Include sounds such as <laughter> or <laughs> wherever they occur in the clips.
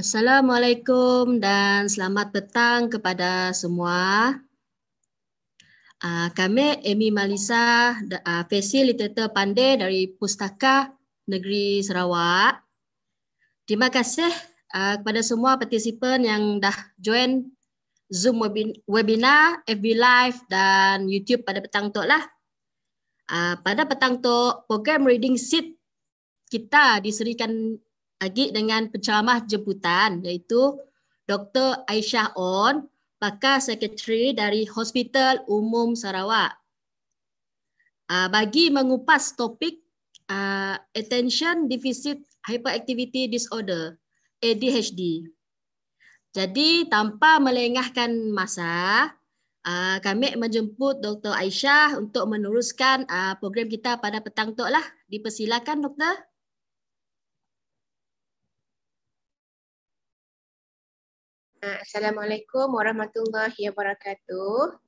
Assalamualaikum dan selamat petang kepada semua. Uh, kami Amy Malisa, uh, Fasilitator Pandai dari Pustaka Negeri Sarawak. Terima kasih uh, kepada semua partisipan yang dah join Zoom webinar, FB Live dan YouTube pada petang tu lah. Pada petang tu, program Reading Seat kita diserikan lagi dengan penceramah jemputan iaitu Dr. Aisyah On, pakar sekretari dari Hospital Umum Sarawak. Uh, bagi mengupas topik uh, Attention Deficit Hyperactivity Disorder, ADHD. Jadi tanpa melengahkan masa, uh, kami menjemput Dr. Aisyah untuk meneruskan uh, program kita pada petang tu lah. Dipersilakan doktor. Assalamualaikum warahmatullahi wabarakatuh.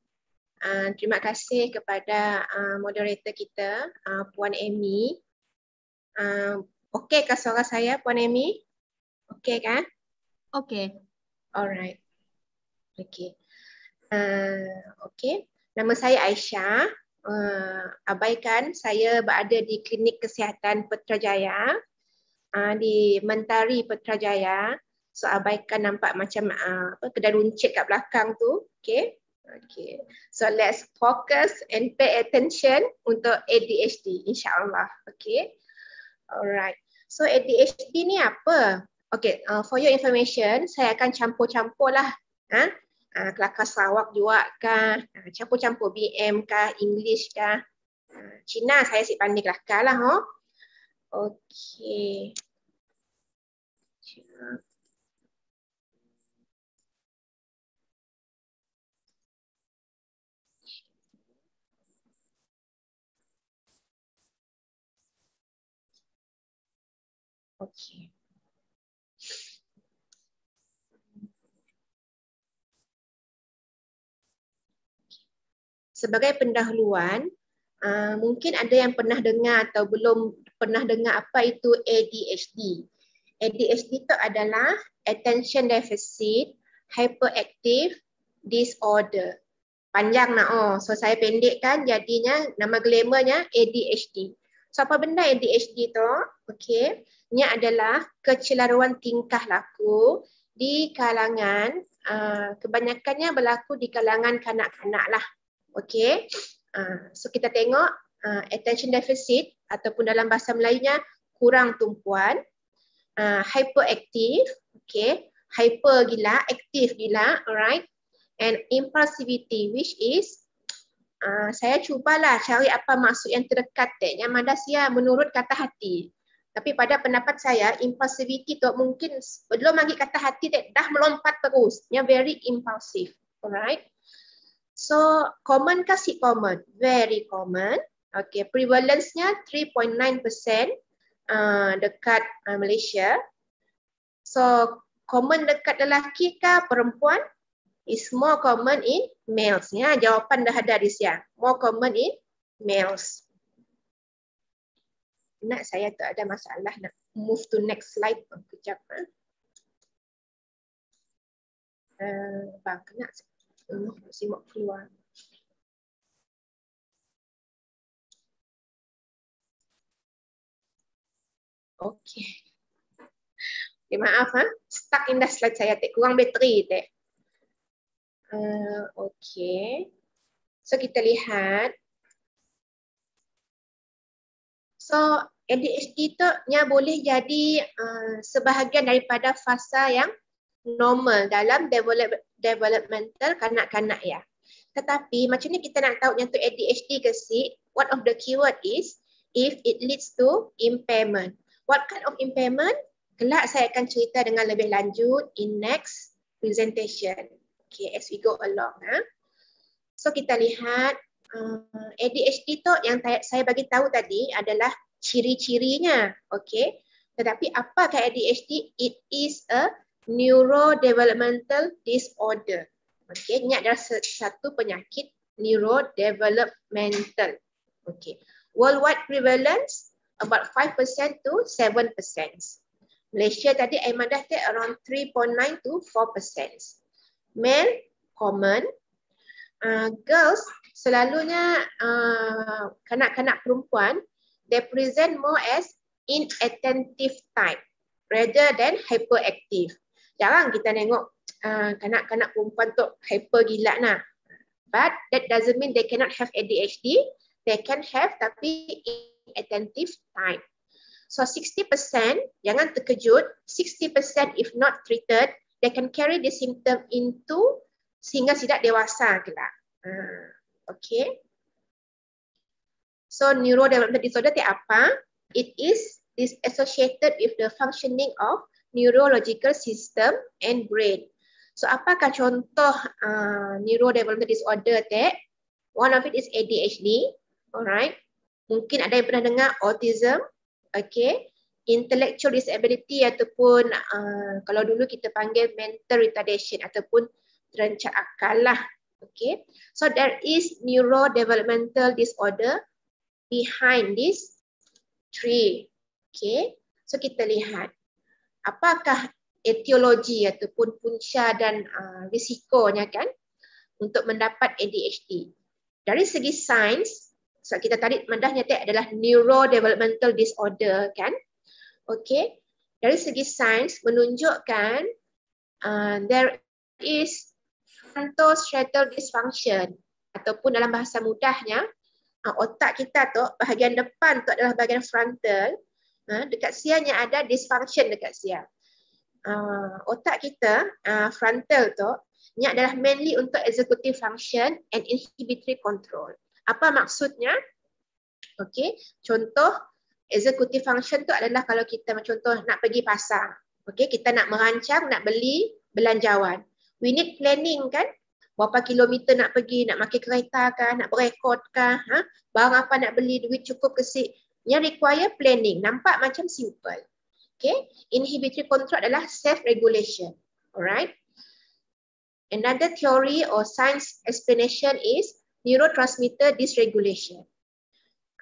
Uh, terima kasih kepada uh, moderator kita, uh, Puan Amy. Uh, Okey ke suara saya, Puan Amy? Okey kan? Okey. Alright. Okey. Uh, Okey. Nama saya Aisyah. Uh, abaikan saya berada di Klinik Kesihatan Petrajaya uh, di Mentari Petrajaya. So abaikan nampak macam uh, apa kedai runcit kat belakang tu. Okay. Okay. So let's focus and pay attention untuk ADHD insyaAllah. Okay. Alright. So ADHD ni apa? Okay. Uh, for your information, saya akan campur-campur lah. Ha? Uh, kelakar Sarawak juga kah? Uh, campur-campur BM kah? English kah? Uh, Cina saya si pandai kelakar lah. Huh? Okay. Okey. Sebagai pendahuluan, uh, mungkin ada yang pernah dengar atau belum pernah dengar apa itu ADHD. ADHD itu adalah Attention Deficit Hyperactive Disorder. Panjang nak oh. So saya pendekkan jadinya nama glamournya ADHD. So apa benda ADHD tu? Okay. Ini adalah kecelaruan tingkah laku di kalangan, uh, kebanyakannya berlaku di kalangan kanak-kanak lah. Okay. Uh, so kita tengok uh, attention deficit ataupun dalam bahasa Melayunya kurang tumpuan, uh, hyperactive, okay. hyper gila, aktif gila, alright. And impulsivity which is uh, saya cubalah cari apa maksud yang terdekat yang Madasia menurut kata hati. Tapi pada pendapat saya, impulsivity tu mungkin belum lagi kata hati dia dah melompat terus. Dia very impulsive. Alright. So, common kasih common? Very common. Okay, prevalence-nya 3.9% uh, dekat uh, Malaysia. So, common dekat lelaki kah perempuan? Is more common in males. Ya, jawapan dah ada di sini. More common in males nak saya tak ada masalah nak move to next slide kejap ha. Uh, bang kena uh, simak keluar. Okey. Okay, maaf ha. Stuck in the slide saya tak kurang bateri tak. Uh, Okey. So kita lihat So ADHD tu nya boleh jadi uh, sebahagian daripada fasa yang normal dalam develop, developmental kanak-kanak ya. Tetapi macam ni kita nak tahu yang tu ADHD ke si, what of the keyword is if it leads to impairment. What kind of impairment? Kelak saya akan cerita dengan lebih lanjut in next presentation. Okay, as we go along. Ha? So kita lihat uh, ADHD tu yang saya bagi tahu tadi adalah ciri-cirinya. Okay. Tetapi apakah ADHD? It is a neurodevelopmental disorder. Okay. Ini adalah satu penyakit neurodevelopmental. Okay. Worldwide prevalence about 5% to 7%. Malaysia tadi Aimadah take around 3.9 to 4%. Male common. Uh, girls selalunya uh, kanak-kanak perempuan they present more as inattentive type rather than hyperactive. Jarang kita tengok uh, kanak-kanak perempuan tu hyper gila nak. But that doesn't mean they cannot have ADHD. They can have tapi inattentive type. So 60%, jangan terkejut, 60% if not treated, they can carry the symptom into sehingga tidak dewasa kelak. Uh, okay. So neurodevelopmental disorder itu apa? It is is associated with the functioning of neurological system and brain. So apakah contoh uh, neurodevelopmental disorder teh? One of it is ADHD, alright. Mungkin ada yang pernah dengar autism, okay. Intellectual disability ataupun uh, kalau dulu kita panggil mental retardation ataupun terancam akal lah, okay. So there is neurodevelopmental disorder behind this tree. Okay, so kita lihat apakah etiologi ataupun punca dan uh, risikonya kan untuk mendapat ADHD. Dari segi sains, so kita tadi mendahnya adalah neurodevelopmental disorder kan. Okay, dari segi sains menunjukkan uh, there is frontostriatal dysfunction ataupun dalam bahasa mudahnya uh, otak kita tu bahagian depan tu adalah bahagian frontal uh, dekat sianya ada dysfunction dekat sia uh, otak kita frontal tu ini adalah mainly untuk executive function and inhibitory control. Apa maksudnya? Okey contoh executive function tu adalah kalau kita contoh nak pergi pasar. Okey kita nak merancang nak beli belanjawan we need planning kan berapa kilometer nak pergi, nak makan kereta kah, nak berekod kah, ha? barang apa nak beli, duit cukup ke si. Yang require planning. Nampak macam simple. Okay. Inhibitory control adalah self-regulation. Alright. Another theory or science explanation is neurotransmitter dysregulation.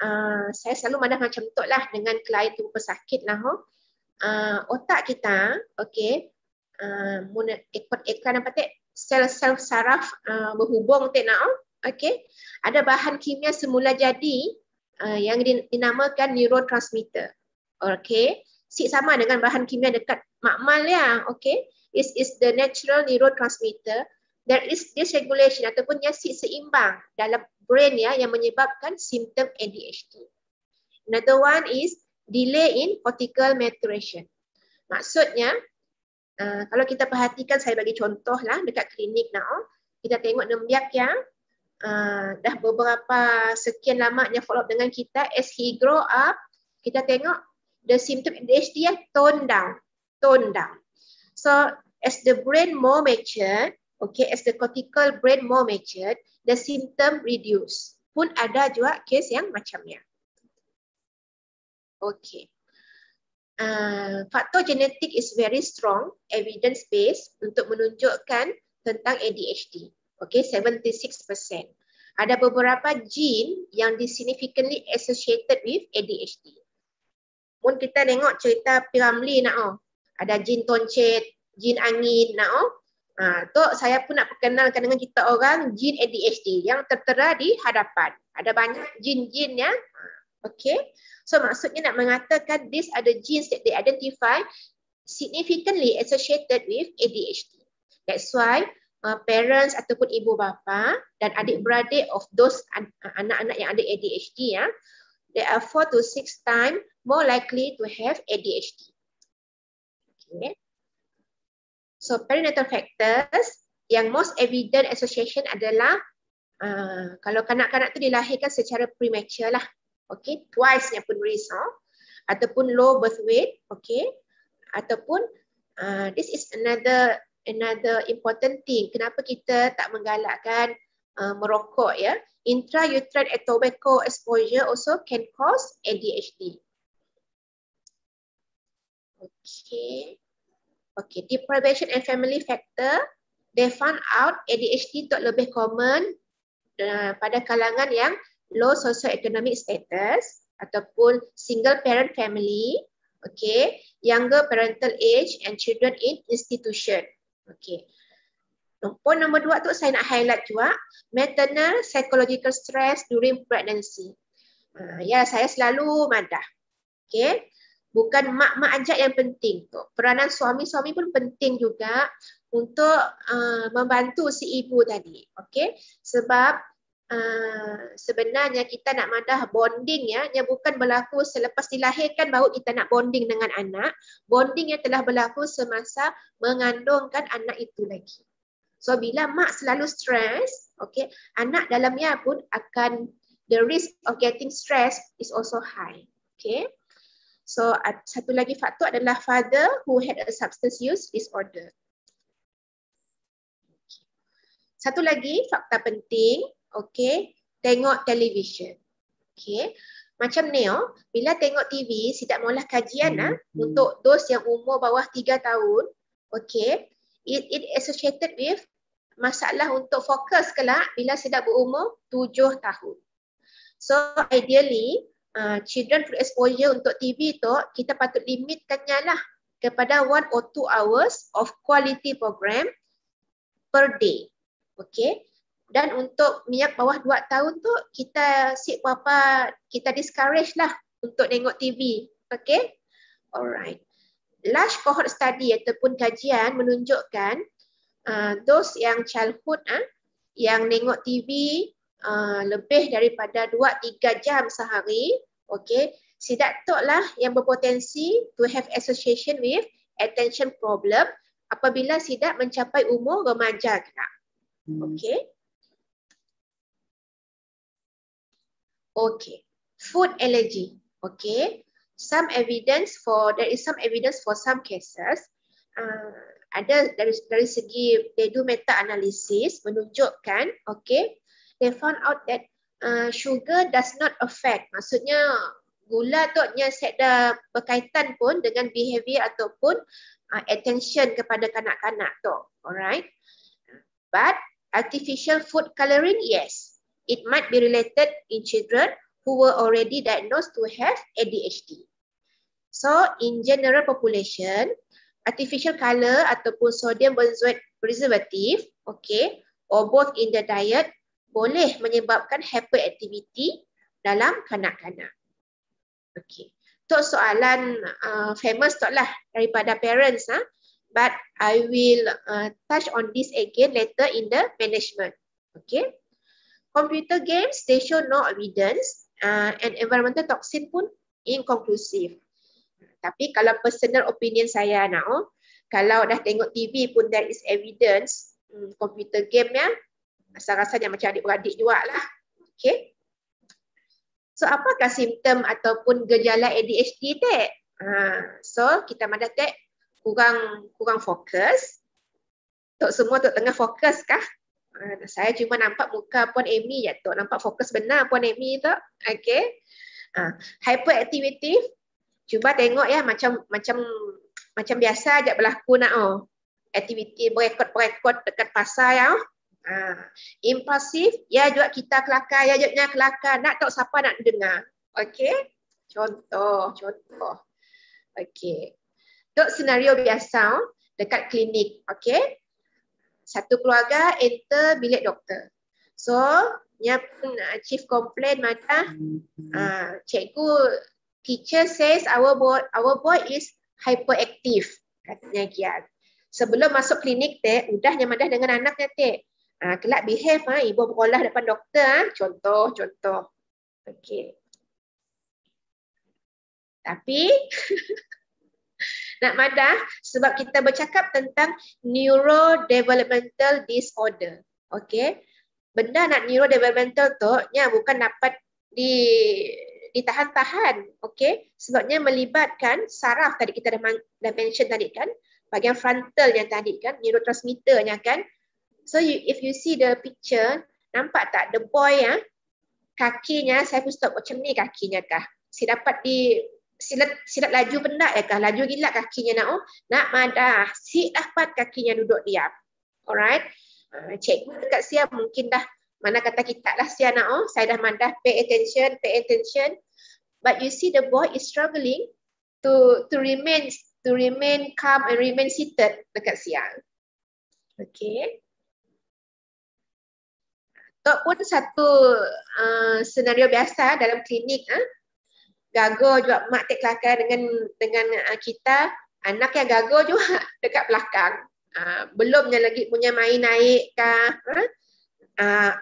Uh, saya selalu mana macam tu lah dengan klien tu pesakit lah. Uh, otak kita, okay, uh, iklan apa tu? sel-sel saraf uh, berhubung tak nak okey ada bahan kimia semula jadi uh, yang dinamakan neurotransmitter okey si sama dengan bahan kimia dekat makmal ya okey is is the natural neurotransmitter. There is dysregulation ataupun yang si seimbang dalam brain ya yang menyebabkan simptom ADHD another one is delay in cortical maturation. Maksudnya Uh, kalau kita perhatikan, saya bagi contoh lah dekat klinik now, kita tengok nembiak yang uh, dah beberapa sekian lamanya follow up dengan kita, as he grow up, kita tengok the symptom ADHD yang tone down, tone down. So as the brain more mature, okay, as the cortical brain more mature, the symptom reduce. Pun ada juga case yang macamnya. Okay. Uh, faktor genetik is very strong evidence base untuk menunjukkan tentang ADHD. Okay, 76%. Ada beberapa gene yang significantly associated with ADHD. Mun kita tengok cerita Piramli nak oh. Ada gene toncet, gene angin nak oh. Ha, tu saya pun nak perkenalkan dengan kita orang gene ADHD yang tertera di hadapan. Ada banyak gene-gene ya. Okay. So maksudnya nak mengatakan these are the genes that they identify significantly associated with ADHD. That's why uh, parents ataupun ibu bapa dan adik-beradik of those anak-anak yang ada ADHD ya, they are four to six times more likely to have ADHD. Okay. So perinatal factors yang most evident association adalah uh, kalau kanak-kanak tu dilahirkan secara premature lah okay, twice pun risk oh. ataupun low birth weight, okay, ataupun uh, this is another another important thing. Kenapa kita tak menggalakkan uh, merokok ya? Intrauterine tobacco exposure also can cause ADHD. Okay. Okay, deprivation and family factor, they found out ADHD itu lebih common uh, pada kalangan yang low socioeconomic status ataupun single parent family Okay, younger parental age and children in institution. Okay. Poin nombor dua tu saya nak highlight juga maternal psychological stress during pregnancy. Uh, ya, saya selalu madah. Okay. Bukan mak-mak ajak yang penting tu. Peranan suami-suami pun penting juga untuk uh, membantu si ibu tadi. Okay. Sebab uh, sebenarnya kita nak madah bonding ya. Yang bukan berlaku selepas dilahirkan baru kita nak bonding dengan anak. Bonding yang telah berlaku semasa mengandungkan anak itu lagi. So bila mak selalu stress, okay, anak dalamnya pun akan the risk of getting stress is also high. Okay. So satu lagi faktor adalah father who had a substance use disorder. Satu lagi fakta penting, okay, tengok television. Okay. Macam ni oh, bila tengok TV, tidak maulah kajian ah hmm. untuk dos yang umur bawah 3 tahun, okay, it, it associated with masalah untuk fokus kelak bila sudah berumur tujuh tahun. So ideally, uh, children food exposure untuk TV tu kita patut limitkannya lah kepada one or two hours of quality program per day. Okay. Dan untuk minyak bawah dua tahun tu kita si apa kita discourage lah untuk tengok TV. Okay. Alright. Large cohort study ataupun kajian menunjukkan uh, those yang childhood ah uh, yang tengok TV uh, lebih daripada 2 3 jam sehari okey sidak tok lah yang berpotensi to have association with attention problem apabila sidak mencapai umur remaja kena hmm. Okey food allergy. Okey some evidence for there is some evidence for some cases. Uh, ada dari dari segi they do meta analysis menunjukkan okay they found out that uh, sugar does not affect. Maksudnya gula tu ada berkaitan pun dengan behavior ataupun uh, attention kepada kanak-kanak tu. Alright. But artificial food coloring yes it might be related in children who were already diagnosed to have ADHD so in general population artificial color ataupun sodium benzoate preservative, okay, or both in the diet boleh menyebabkan hyperactivity dalam kanak-kanak. Okay. Tu soalan uh, famous tu lah daripada parents. Ha? But I will uh, touch on this again later in the management. Okay. Computer games, they show no evidence uh, and environmental toxin pun inconclusive. Tapi kalau personal opinion saya nak, oh, kalau dah tengok TV pun there is evidence hmm, computer game ya, rasa-rasanya macam adik-beradik juga lah. Okay. So apakah simptom ataupun gejala ADHD tu? Ha, so kita mana tu kurang kurang fokus. Tok semua tok tengah fokus kah? Ha, saya cuma nampak muka Puan Amy ya tok nampak fokus benar Puan Amy tu. Okay. Ha, hyperactivity cuba tengok ya macam macam macam biasa aja berlaku nak oh. Aktiviti berekod-berekod dekat pasar ya. Oh. Ha. Impulsif, ya juga kita kelakar, ya juga kelakar. Nak tahu siapa nak dengar. Okey. Contoh, contoh. Okey. Untuk senario biasa oh, dekat klinik, okey. Satu keluarga enter bilik doktor. So, yang chief complain mata, uh, cikgu teacher says our boy our boy is hyperactive katanya Kian. Sebelum masuk klinik teh udah nyaman dah dengan anaknya teh. Ah kelak behave ha ibu berolah depan doktor ha. contoh contoh. Okey. Tapi <laughs> nak madah sebab kita bercakap tentang neurodevelopmental disorder. Okey. Benda nak neurodevelopmental tu nya bukan dapat di ditahan-tahan. Okey? Sebabnya melibatkan saraf tadi kita dah, dah mention tadi kan? Bahagian frontal yang tadi kan? Neurotransmitternya kan? So you, if you see the picture nampak tak the boy ya kakinya saya pun stop macam ni kakinya kah? Si dapat di silat silat laju benda ya kah laju gila kakinya nak oh nak madah si dapat kakinya duduk diam alright uh, cikgu dekat siap mungkin dah mana kata kita lah si anak oh saya dah mandah pay attention pay attention but you see the boy is struggling to to remain to remain calm and remain seated dekat siang. Okay. Tok pun satu uh, senario biasa dalam klinik. Uh. Gagal juga mak tek kelakar dengan dengan uh, kita. Anak yang gagal <laughs> juga dekat belakang. Uh, belumnya lagi punya main naik kah. Uh.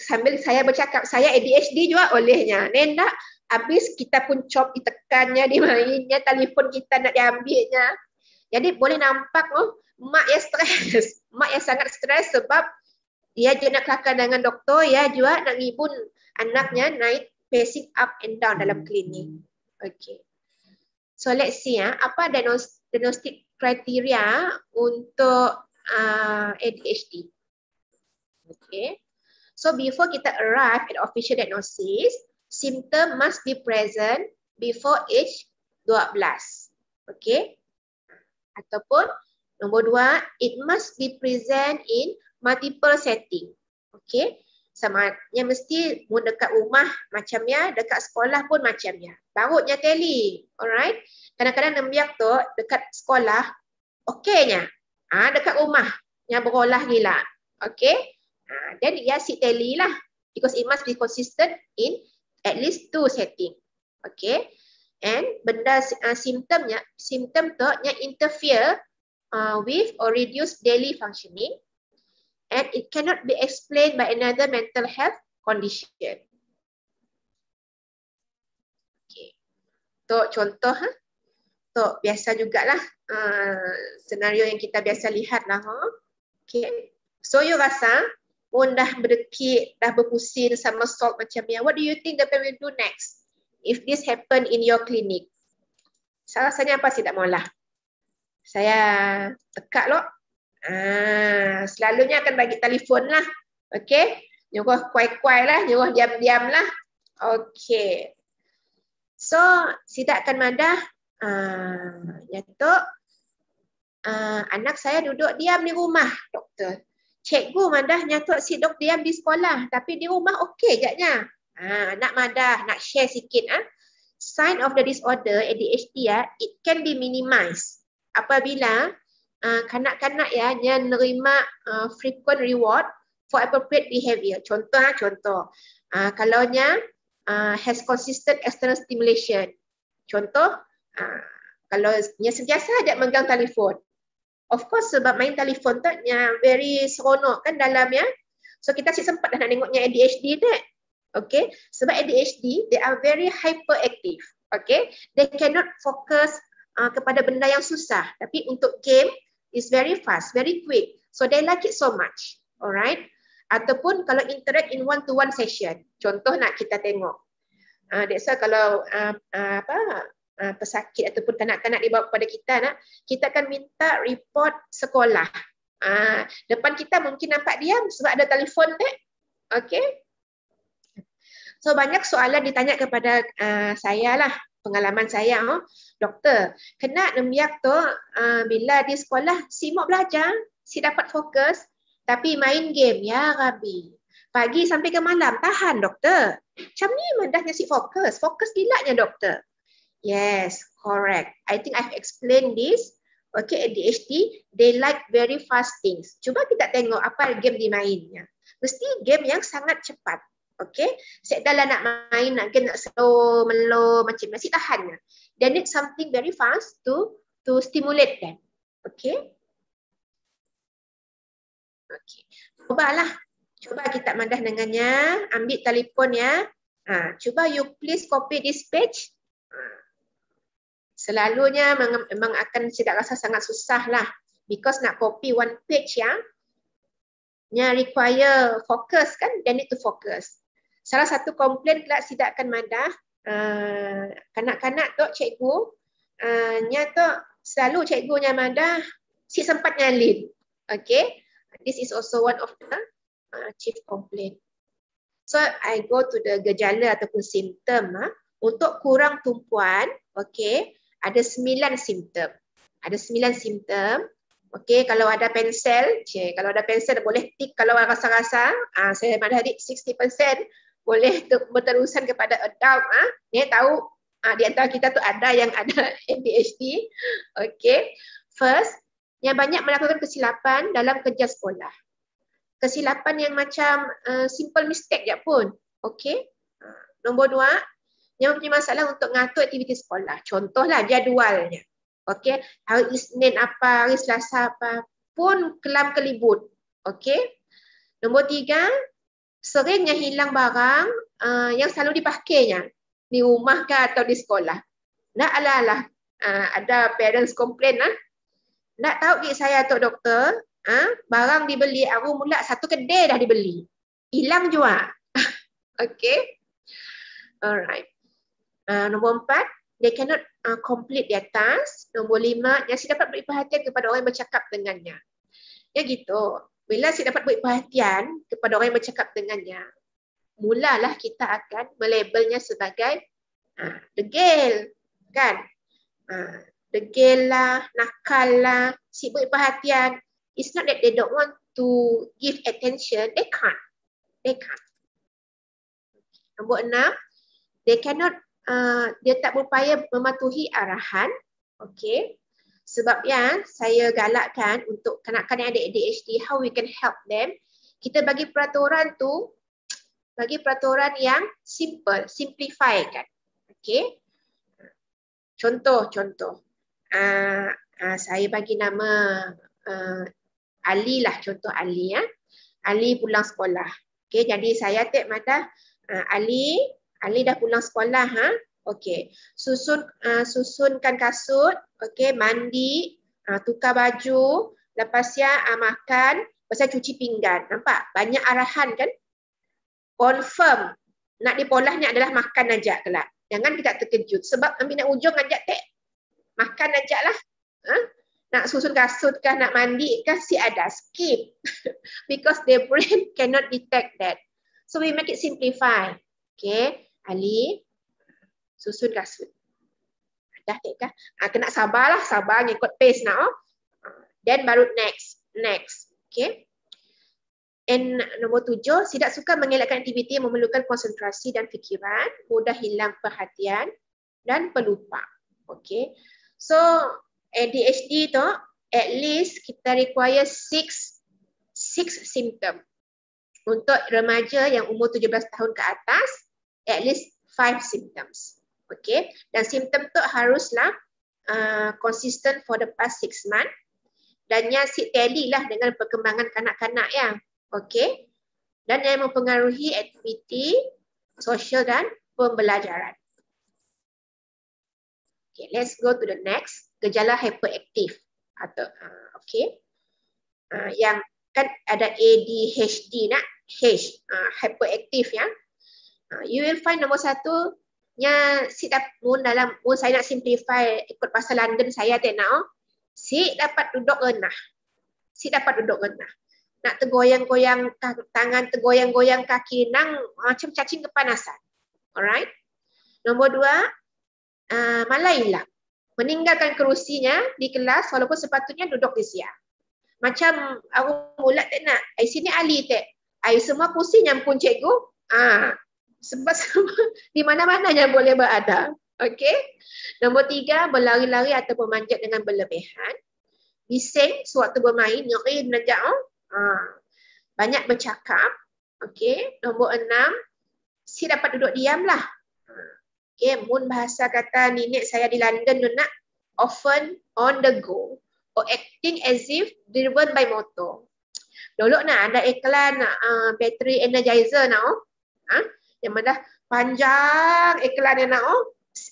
Sambil saya bercakap, saya ADHD juga olehnya. Nenda, habis kita pun cop ditekannya, dimainnya, telefon kita nak diambilnya. Jadi boleh nampak oh, mak yang stres. <laughs> Mak yang sangat stres sebab dia je nak kelakar dengan doktor, ya juga nak ngibun anaknya naik pacing up and down dalam klinik. Okay. So let's see ya, apa diagnostic kriteria untuk uh, ADHD. Okay. So before kita arrive at official diagnosis, symptom must be present before age 12. Okay. Ataupun nombor dua, it must be present in multiple setting. Okay. Sama yang mesti mu dekat rumah macamnya, dekat sekolah pun macamnya. Barutnya teli. Alright. Kadang-kadang nembiak tu dekat sekolah, okeynya. Ah ha, dekat rumah yang berolah gila. Okay. Ha, then ia si teli lah. Because it must be consistent in at least two setting. Okay. And benda uh, symptomnya, symptom tu yang interfere uh, with or reduce daily functioning and it cannot be explained by another mental health condition. Okay. Tok contoh ha. Tok biasa jugalah uh, senario yang kita biasa lihat lah ha. Okay. So you rasa pun dah berdekit, dah berpusing sama salt macam ni. What do you think the parent will do next if this happen in your clinic? Saya rasanya apa sih tak maulah. Saya tekak loh Ah, selalunya akan bagi telefon lah. Okay. Nyuruh kuai-kuai lah. Nyuruh diam-diam lah. Okay. So, sidakkan madah. Ah, ya tu. Ah, anak saya duduk diam di rumah, doktor. Cikgu madah nyatuk si dok diam di sekolah. Tapi di rumah okey jatnya. Ah, nak madah, nak share sikit. Ah. Sign of the disorder, ADHD, ah, it can be minimized. Apabila uh, kanak-kanak ya yang menerima uh, frequent reward for appropriate behavior. Contoh ah contoh. Uh, kalau nya uh, has consistent external stimulation. Contoh uh, kalau nya sentiasa ajak megang telefon. Of course sebab main telefon tu nya very seronok kan dalam ya. So kita si sempat dah nak tengoknya ADHD dek. Okay, sebab ADHD they are very hyperactive. Okay, they cannot focus uh, kepada benda yang susah. Tapi untuk game is very fast, very quick. So they like it so much. Alright. Ataupun kalau interact in one to one session. Contoh nak kita tengok. Uh, that's why kalau uh, uh, apa uh, pesakit ataupun kanak-kanak dibawa kepada kita nak kita akan minta report sekolah. Uh, depan kita mungkin nampak diam sebab ada telefon dek. Okay. So banyak soalan ditanya kepada uh, saya lah pengalaman saya oh, doktor kena nembiak tu uh, bila di sekolah si mau belajar si dapat fokus tapi main game. Ya Rabi pagi sampai ke malam tahan doktor. Macam ni mandahnya si fokus. Fokus gilanya doktor. Yes correct. I think i've explained this. Okay ADHD they like very fast things. Cuba kita tengok apa game dimainnya. Mesti game yang sangat cepat Okay. Set dalam nak main, nak kena slow, melo, macam masih tahan. They need something very fast to to stimulate them. Okay. Okay. Cubalah. Cuba kita mandah dengannya. Ambil telefon ya. Ha, cuba you please copy this page. Ha. Selalunya memang akan tidak rasa sangat susah lah. Because nak copy one page ya. Nya require focus kan. They need to focus salah satu komplain kelak sidakkan madah uh, kanak-kanak tu cikgu uh, nya tu selalu cikgunya madah si sempat nyalin. Okay this is also one of the uh, chief complaint. So i go to the gejala ataupun simptom uh, untuk kurang tumpuan okay ada sembilan simptom. Ada sembilan simptom Okey, kalau ada pensel, cik, kalau ada pensel boleh tik kalau rasa-rasa. Ah, saya madah adik 60% boleh berterusan kepada adult ah ha? ni tahu Uh, di antara kita tu ada yang ada <laughs> ADHD. Okay. First, yang banyak melakukan kesilapan dalam kerja sekolah. Kesilapan yang macam uh, simple mistake je pun. Okay. Uh, nombor dua, yang mempunyai masalah untuk mengatur aktiviti sekolah. Contohlah jadualnya. Okay. Hari Isnin apa, hari Selasa apa pun kelam kelibut. Okay. Nombor tiga, seringnya hilang barang uh, yang selalu dipakainya di rumah ke atau di sekolah. Nak ala-ala uh, ada parents complain lah. Nak tahu ke saya tu doktor, uh, barang dibeli aku mula satu kedai dah dibeli. Hilang juga. <laughs> okay. Alright. Uh, nombor empat, they cannot uh, complete their task. Nombor lima, yang si dapat beri perhatian kepada orang yang bercakap dengannya. Ya gitu. Bila si dapat beri perhatian kepada orang yang bercakap dengannya, mulalah kita akan melabelnya sebagai uh, degil. Kan? Uh, degil lah, nakal lah, si beri perhatian. It's not that they don't want to give attention, they can't. They can't. Nombor enam, they cannot, uh, dia tak berupaya mematuhi arahan. Okay sebab yang saya galakkan untuk kanak-kanak yang ada ADHD, how we can help them, kita bagi peraturan tu, bagi peraturan yang simple, simplify kan. Okay. Contoh, contoh. Uh, uh, saya bagi nama uh, Ali lah, contoh Ali ya. Ali pulang sekolah. Okay, jadi saya tak mata uh, Ali, Ali dah pulang sekolah ha. Okey. Susun uh, susunkan kasut, okey, mandi, uh, tukar baju, lepas ya uh, makan, lepas cuci pinggan. Nampak? Banyak arahan kan? Confirm nak dipolahnya adalah makan aja kelak. Jangan kita terkejut sebab ambil nak ujung ajak tek. Makan aja lah. Ha? Nak susun kasut kah, nak mandi kah, si ada. Skip. <laughs> Because their brain <laughs> cannot detect that. So we make it simplify. Okay. Ali, susun kasut. Dah tak kah? Ha, kena sabarlah, sabar ngikut pace nak. Oh. Then baru next, next. Okay. And nombor tujuh, tidak suka mengelakkan aktiviti yang memerlukan konsentrasi dan fikiran, mudah hilang perhatian dan pelupa. Okay. So ADHD tu, at least kita require six six symptom. Untuk remaja yang umur 17 tahun ke atas, at least five symptoms. Okay, dan simptom tu haruslah uh, consistent for the past six months dan yang sit tally lah dengan perkembangan kanak-kanak ya. Okay, dan yang mempengaruhi aktiviti sosial dan pembelajaran. Okay, let's go to the next. Gejala hyperaktif atau uh, okay, uh, yang kan ada ADHD nak H uh, hyperaktif ya. Uh, you will find nombor satu nya si mun dalam mun saya nak simplify ikut pasal London saya tak nak si dapat duduk renah. Si dapat duduk renah. Nak tergoyang-goyang tangan tergoyang-goyang kaki nang macam cacing kepanasan. Alright? Nombor dua uh, malah hilang. Meninggalkan kerusinya di kelas walaupun sepatutnya duduk di siang. Macam aku mula tak nak ai sini ali tak ai semua pusing yang pun cikgu ah sebab semua <laughs> di mana-mana yang boleh berada. Okey. Nombor tiga, berlari-lari atau memanjat dengan berlebihan. Bising sewaktu bermain, ngeri menajak. Oh. Ha. Banyak bercakap. Okey. Nombor enam, si dapat duduk diam lah. Ha. Okey. Mun bahasa kata nenek saya di London tu nak often on the go or acting as if driven by motor. Dulu nak ada iklan uh, battery energizer nak. Ha? Yang mana panjang iklan yang nak oh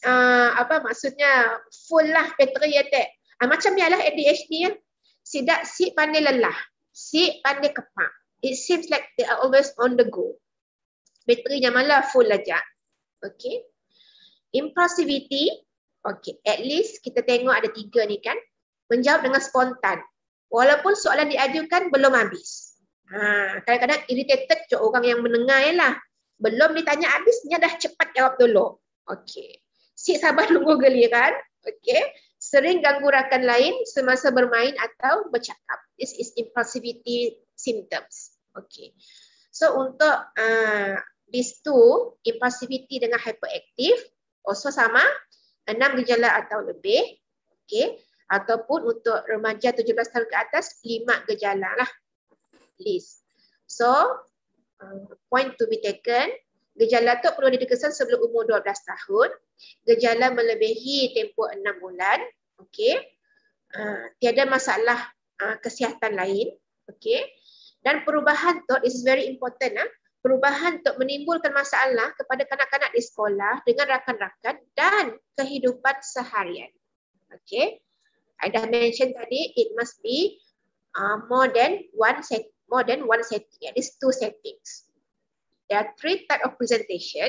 uh, apa maksudnya full lah bateri tak uh, macam ni lah ADHD ya. Sidak si pandai lelah. Si pandai kepak. It seems like they are always on the go. Baterinya malah full aja. Okay. Impulsivity. Okay at least kita tengok ada tiga ni kan. Menjawab dengan spontan. Walaupun soalan diajukan belum habis. Ha, kadang-kadang irritated je orang yang mendengar lah belum ditanya habisnya dah cepat jawab dulu. Okey. Si sabar <laughs> nunggu geliran. Okey. Sering ganggu rakan lain semasa bermain atau bercakap. This is impulsivity symptoms. Okey. So untuk uh, these two, impulsivity dengan hyperactive, Also sama, enam gejala atau lebih. Okay. Ataupun untuk remaja 17 tahun ke atas, lima gejala lah. List. So, point to be taken. Gejala tu perlu dikesan sebelum umur 12 tahun. Gejala melebihi tempoh 6 bulan. Okay. Uh, tiada masalah uh, kesihatan lain. Okay. Dan perubahan tu, is very important. Uh, perubahan untuk menimbulkan masalah kepada kanak-kanak di sekolah dengan rakan-rakan dan kehidupan seharian. Okay. I dah mention tadi, it must be uh, more than one set, more than one setting. At least two settings. There are three type of presentation.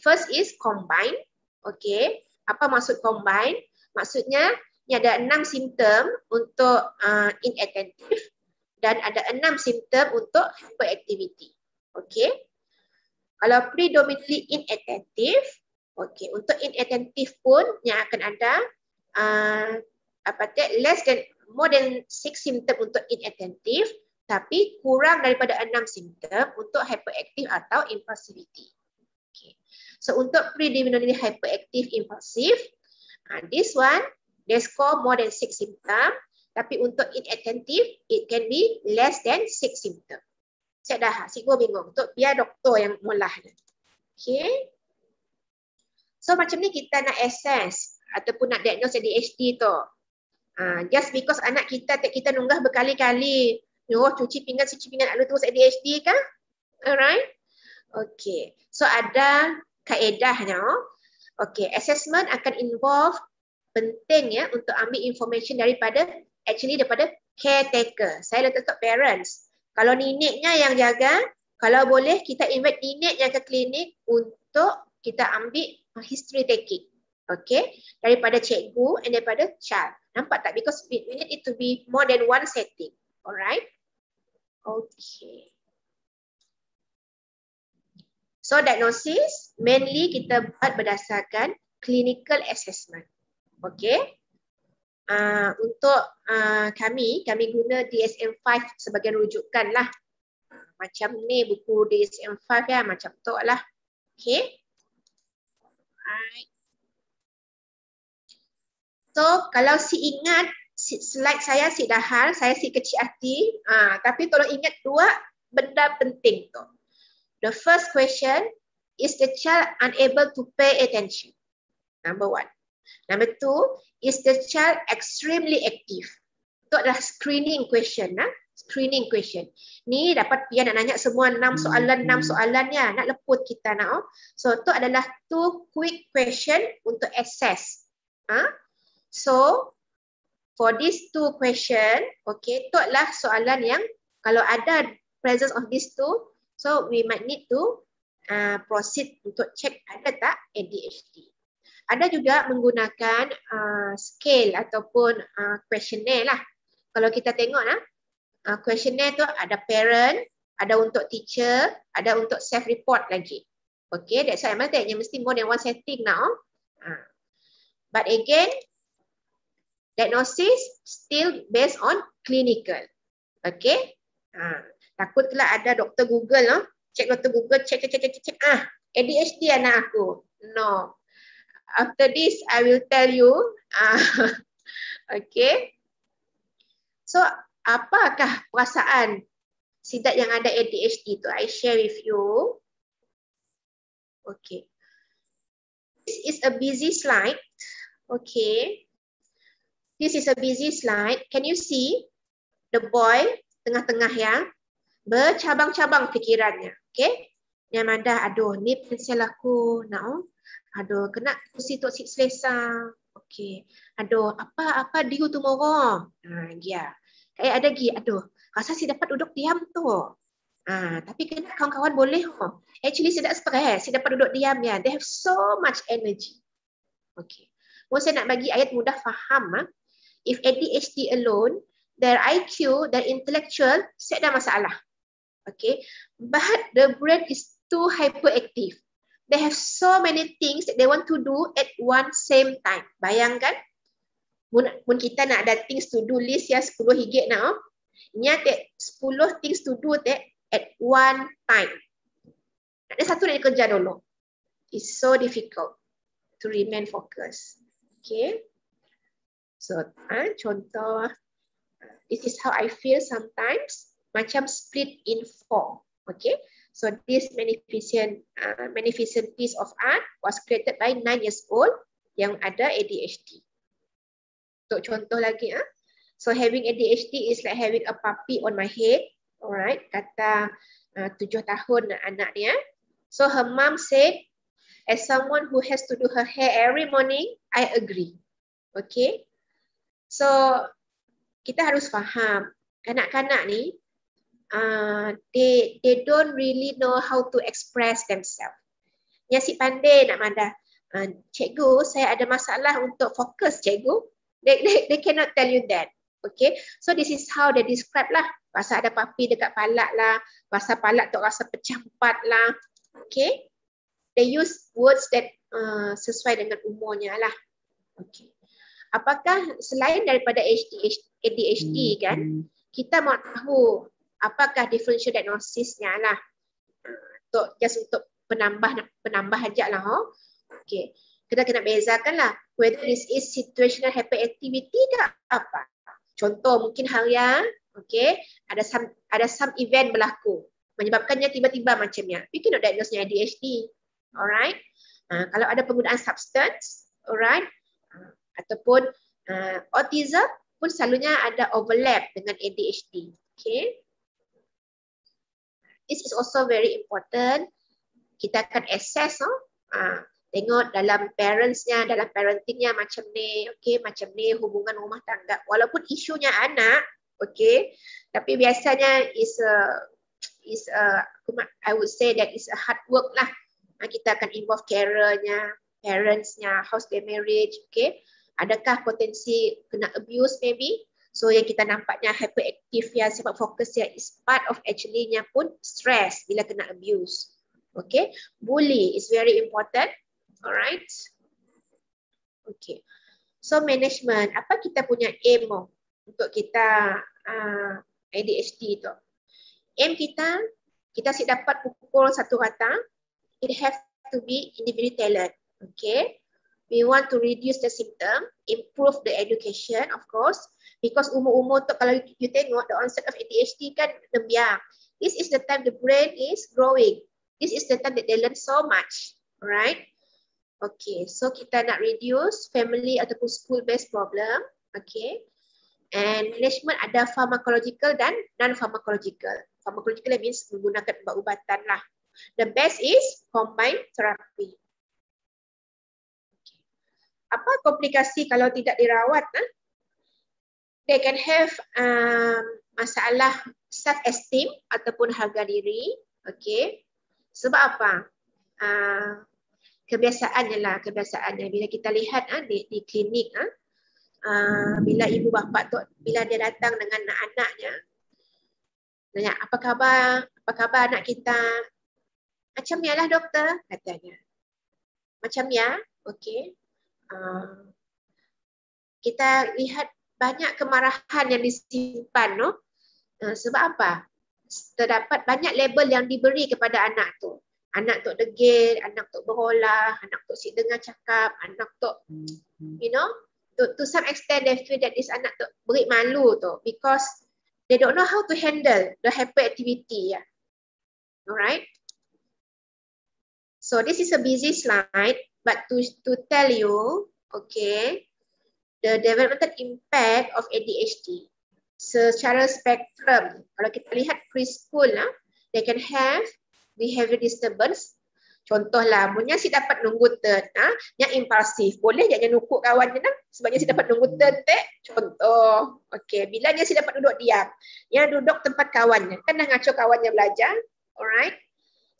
First is combine. Okay. Apa maksud combine? Maksudnya, ni ada enam simptom untuk uh, inattentive dan ada enam simptom untuk hyperactivity. Okay. Kalau predominantly inattentive, okay. Untuk inattentive pun yang akan ada uh, apa tu, less than more than six symptom untuk inattentive, tapi kurang daripada enam simptom untuk hyperactive atau impulsivity. Okay. So untuk predominantly hyperactive impulsive, uh, this one they score more than six symptom, tapi untuk inattentive it can be less than six symptom. Saya dah sikit bingung untuk biar doktor yang mulah. Okay. So macam ni kita nak assess ataupun nak diagnose ADHD tu. Uh, just because anak kita kita nunggah berkali-kali. Oh cuci pinggan, cuci pinggan ada terus ADHD kah? Alright. Okay. So ada kaedahnya. Okay. Assessment akan involve penting ya untuk ambil information daripada actually daripada caretaker. Saya letak parents. Kalau neneknya yang jaga, kalau boleh kita invite nenek yang ke klinik untuk kita ambil history taking. Okay, daripada cikgu and daripada child. Nampak tak? Because we need it to be more than one setting. Alright? Okay. So diagnosis mainly kita buat berdasarkan clinical assessment. Okay uh, untuk uh, kami, kami guna DSM-5 sebagai rujukan lah. Macam ni buku DSM-5 ya, macam tu lah. Okay. Alright. So kalau si ingat slide saya si dahal, saya si kecil hati. Uh, tapi tolong ingat dua benda penting tu. The first question, is the child unable to pay attention? Number one. Number two, is the child extremely active? Itu adalah screening question. Nah? Screening question. Ni dapat dia nak nanya semua enam soalan, enam soalan ya. Nak leput kita nak. Oh. So itu adalah two quick question untuk assess. Ha? So for these two question, okay, itu adalah soalan yang kalau ada presence of these two, so we might need to uh, proceed untuk check ada tak ADHD. Ada juga menggunakan uh, scale ataupun uh, questionnaire lah. Kalau kita tengok lah, uh, questionnaire tu ada parent, ada untuk teacher, ada untuk self-report lagi. Okay, that's why I'm saying mesti more than one setting now. Uh. But again, diagnosis still based on clinical. Okay. Uh. Takut pula ada doktor Google. No? Cek doktor Google, cek, cek, cek, cek, cek. Ah, ADHD anak aku. No after this I will tell you. Uh, <laughs> okay. So apakah perasaan sidat yang ada ADHD tu? I share with you. Okay. This is a busy slide. Okay. This is a busy slide. Can you see the boy tengah-tengah ya? Bercabang-cabang fikirannya. Okay. Yang ada, aduh, ni pensel aku. Now, Aduh, kena kursi tok sip selesa. Okey. Aduh, apa apa dia tu morong. Ha, ya. Kayak ada lagi. Aduh, rasa si dapat duduk diam tu. Ha, tapi kena kawan-kawan boleh. Oh. Actually, saya tak stres. Saya dapat duduk diam ya. They have so much energy. Okey. Mau saya nak bagi ayat mudah faham. Ha? If ADHD alone, their IQ, their intellectual, saya ada masalah. Okay. But the brain is too hyperactive they have so many things that they want to do at one same time. Bayangkan, mun, mun kita nak ada things to do list ya 10 higit nak, nyat 10 things to do that at one time. Ada satu nak kerja dulu. It's so difficult. to remain focused. Okay. So, uh, contoh, uh, this is how I feel sometimes, macam split in four. Okay. So this magnificent uh, magnificent piece of art was created by nine years old yang ada ADHD. Untuk contoh lagi, ah, so having ADHD is like having a puppy on my head. Alright, kata uh, tujuh tahun anak dia. So her mom said, as someone who has to do her hair every morning, I agree. Okay, so kita harus faham kanak-kanak ni uh, they they don't really know how to express themselves. Ya si pandai nak mandah. Uh, cikgu, saya ada masalah untuk fokus, cikgu. They, they, they cannot tell you that. Okay, so this is how they describe lah. Pasal ada papi dekat palak lah. Pasal palak tu rasa pecah empat lah. Okay, they use words that uh, sesuai dengan umurnya lah. Okay. Apakah selain daripada ADHD, ADHD kan, hmm. kita mahu tahu apakah differential diagnosisnya lah. Untuk just untuk penambah penambah aja lah. Oh. Okay. Kita kena bezakan lah whether this is situational hyperactivity ke apa. Contoh mungkin harian, okay, ada some ada some event berlaku menyebabkannya tiba-tiba macamnya. We cannot diagnose ADHD. Alright. Uh, kalau ada penggunaan substance, alright, ataupun uh, autism pun selalunya ada overlap dengan ADHD. Okay this is also very important. Kita akan assess, no? Uh, tengok dalam parentsnya, dalam parentingnya macam ni, okay, macam ni hubungan rumah tangga. Walaupun isunya anak, okay, tapi biasanya is a, is a, I would say that is a hard work lah. Kita akan involve carernya, parentsnya, how's their marriage, okay. Adakah potensi kena abuse maybe? So yang kita nampaknya hyperactive ya sebab fokus ya is part of actually nya pun stress bila kena abuse. Okay, bully is very important. Alright. Okay. So management, apa kita punya aim untuk kita uh, ADHD itu? Aim kita, kita si dapat pukul satu kata, it have to be individual talent. Okay. We want to reduce the symptom, improve the education, of course, because umur-umur tu kalau you tengok the onset of ADHD kan lembiang. This is the time the brain is growing. This is the time that they learn so much. Alright? Okay, so kita nak reduce family ataupun school-based problem. Okay. And management ada pharmacological dan non-pharmacological. Pharmacological means menggunakan ubat-ubatan lah. The best is combined therapy. Apa komplikasi kalau tidak dirawat? Nah? they can have um, masalah self-esteem ataupun harga diri. Okay. Sebab apa? Uh, kebiasaannya lah, kebiasaannya. Bila kita lihat uh, di, di klinik, uh, uh, bila ibu bapa tu, bila dia datang dengan anak-anaknya, tanya, apa khabar? Apa khabar anak kita? Macam ya lah doktor, katanya. Macam ya, okay. Uh, kita lihat banyak kemarahan yang disimpan no? Uh, sebab apa? Terdapat banyak label yang diberi kepada anak tu. Anak tu degil anak tu berolah anak tu si dengar cakap anak hmm. you know? To, to some extent they feel that this anak tu beri malu tu because they don't know how to handle the hyperactivity ya. Alright? So this is a busy slide but to to tell you okay the developmental impact of ADHD secara spektrum. Kalau kita lihat preschool lah, they can have behavior disturbance. Contohlah, punya si dapat nunggu turn, ha? yang impulsif. Boleh je nukuk kawannya lah. Sebabnya si dapat nunggu turn, tek. Contoh. Okay, bila dia si dapat duduk diam. Yang duduk tempat kawannya. Kan dah ngaco kawannya belajar. Alright.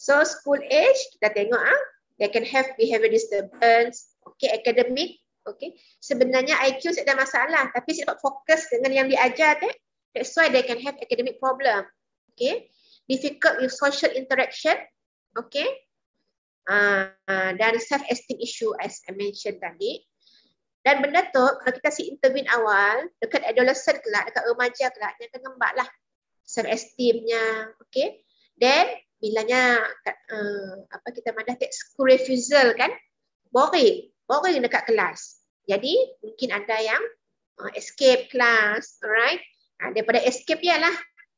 So, school age, kita tengok. Ha? They can have behavior disturbance. Okay, academic Okay. Sebenarnya IQ tak ada masalah tapi sebab fokus dengan yang diajar tu, that's why they can have academic problem. Okay. Difficult with social interaction. Okay. Uh, dan self-esteem issue as I mentioned tadi. Dan benda tu kalau kita si intervene awal dekat adolescent kelak, dekat remaja kelak, dia akan ngembak lah self-esteemnya. Okay. Then bilanya uh, apa kita madah take school refusal kan, boring boring dekat kelas. Jadi mungkin ada yang uh, escape kelas, alright? Uh, daripada escape ialah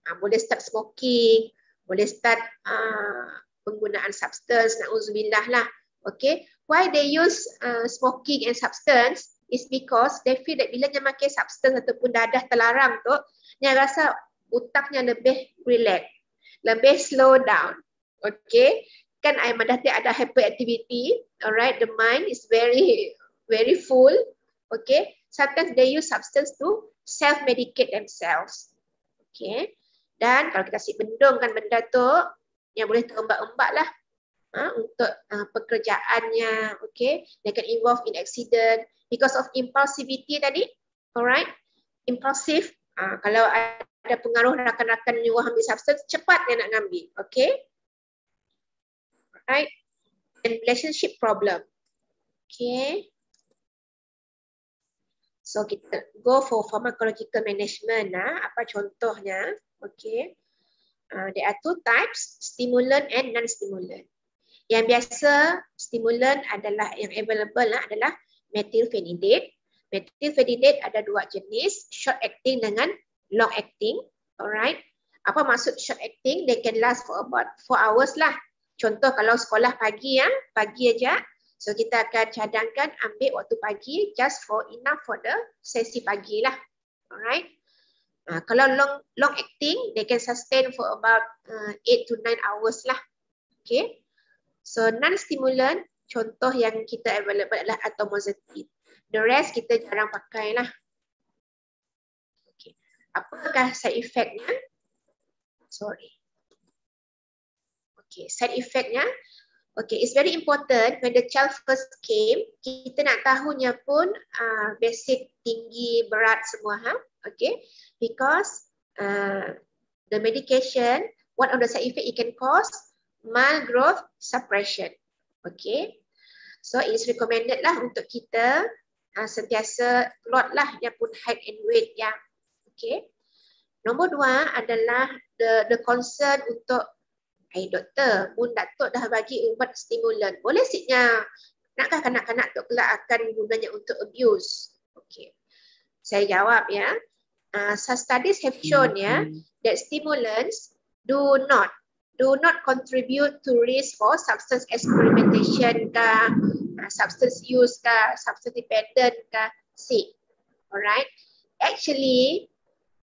uh, boleh start smoking, boleh start uh, penggunaan substance, na'udzubillah lah. Okay, why they use uh, smoking and substance is because they feel that bila dia makan substance ataupun dadah terlarang tu, dia rasa utaknya lebih relax, lebih slow down. Okay, kan I mendati ada hyperactivity, alright, the mind is very very full. Okay, sometimes they use substance to self-medicate themselves. Okay, dan kalau kita si bendung kan benda tu, yang boleh terombak-ombak lah uh, untuk uh, pekerjaannya. Okay, they can involve in accident because of impulsivity tadi. Alright, impulsive. Uh, kalau ada pengaruh rakan-rakan nyuruh ambil substance, cepat dia nak ambil. Okay, right? And relationship problem. Okay. So kita go for pharmacological management. Nah. Apa contohnya? Okay. Uh, there are two types, stimulant and non-stimulant. Yang biasa stimulant adalah yang available lah, adalah methylphenidate. Methylphenidate ada dua jenis, short acting dengan long acting. Alright. Apa maksud short acting? They can last for about 4 hours lah. Contoh kalau sekolah pagi ya, pagi aja. So kita akan cadangkan ambil waktu pagi just for enough for the sesi pagi lah. Alright. Uh, kalau long long acting, they can sustain for about uh, 8 to 9 hours lah. Okay. So non-stimulant, contoh yang kita available adalah atomoxetine. The rest kita jarang pakai lah. Apakah side effectnya? Sorry. Okay, side effectnya. Okay, it's very important when the child first came, kita nak tahunya pun uh, basic, tinggi, berat semua. Ha? Okay, because uh, the medication, one of the side effect it can cause mild growth suppression. Okay, so it's recommended lah untuk kita uh, sentiasa plot lah yang pun height and weight yang. Okay, nombor dua adalah the the concern untuk Hai doktor, pun datuk dah bagi ubat stimulan. Boleh siknya nakkah kanak-kanak tu kelak akan gunanya untuk abuse? Okey. Saya jawab ya. Uh, some studies have shown ya that stimulants do not do not contribute to risk for substance experimentation ke, uh, substance use ke, substance dependent ke, see. Alright. Actually,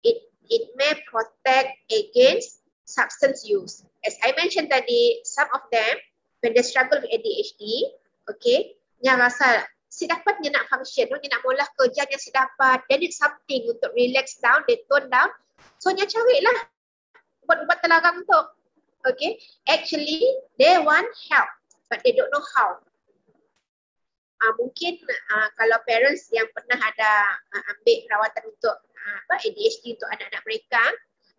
it it may protect against substance use as I mentioned tadi, some of them when they struggle with ADHD, okay, yang rasa si dapat dia nak function, dia nak mula kerja yang si dapat, they need something untuk relax down, they tone down. So dia carilah ubat-ubat terlarang tu. Okay, actually they want help but they don't know how. Uh, mungkin uh, kalau parents yang pernah ada uh, ambil perawatan untuk uh, apa ADHD untuk anak-anak mereka,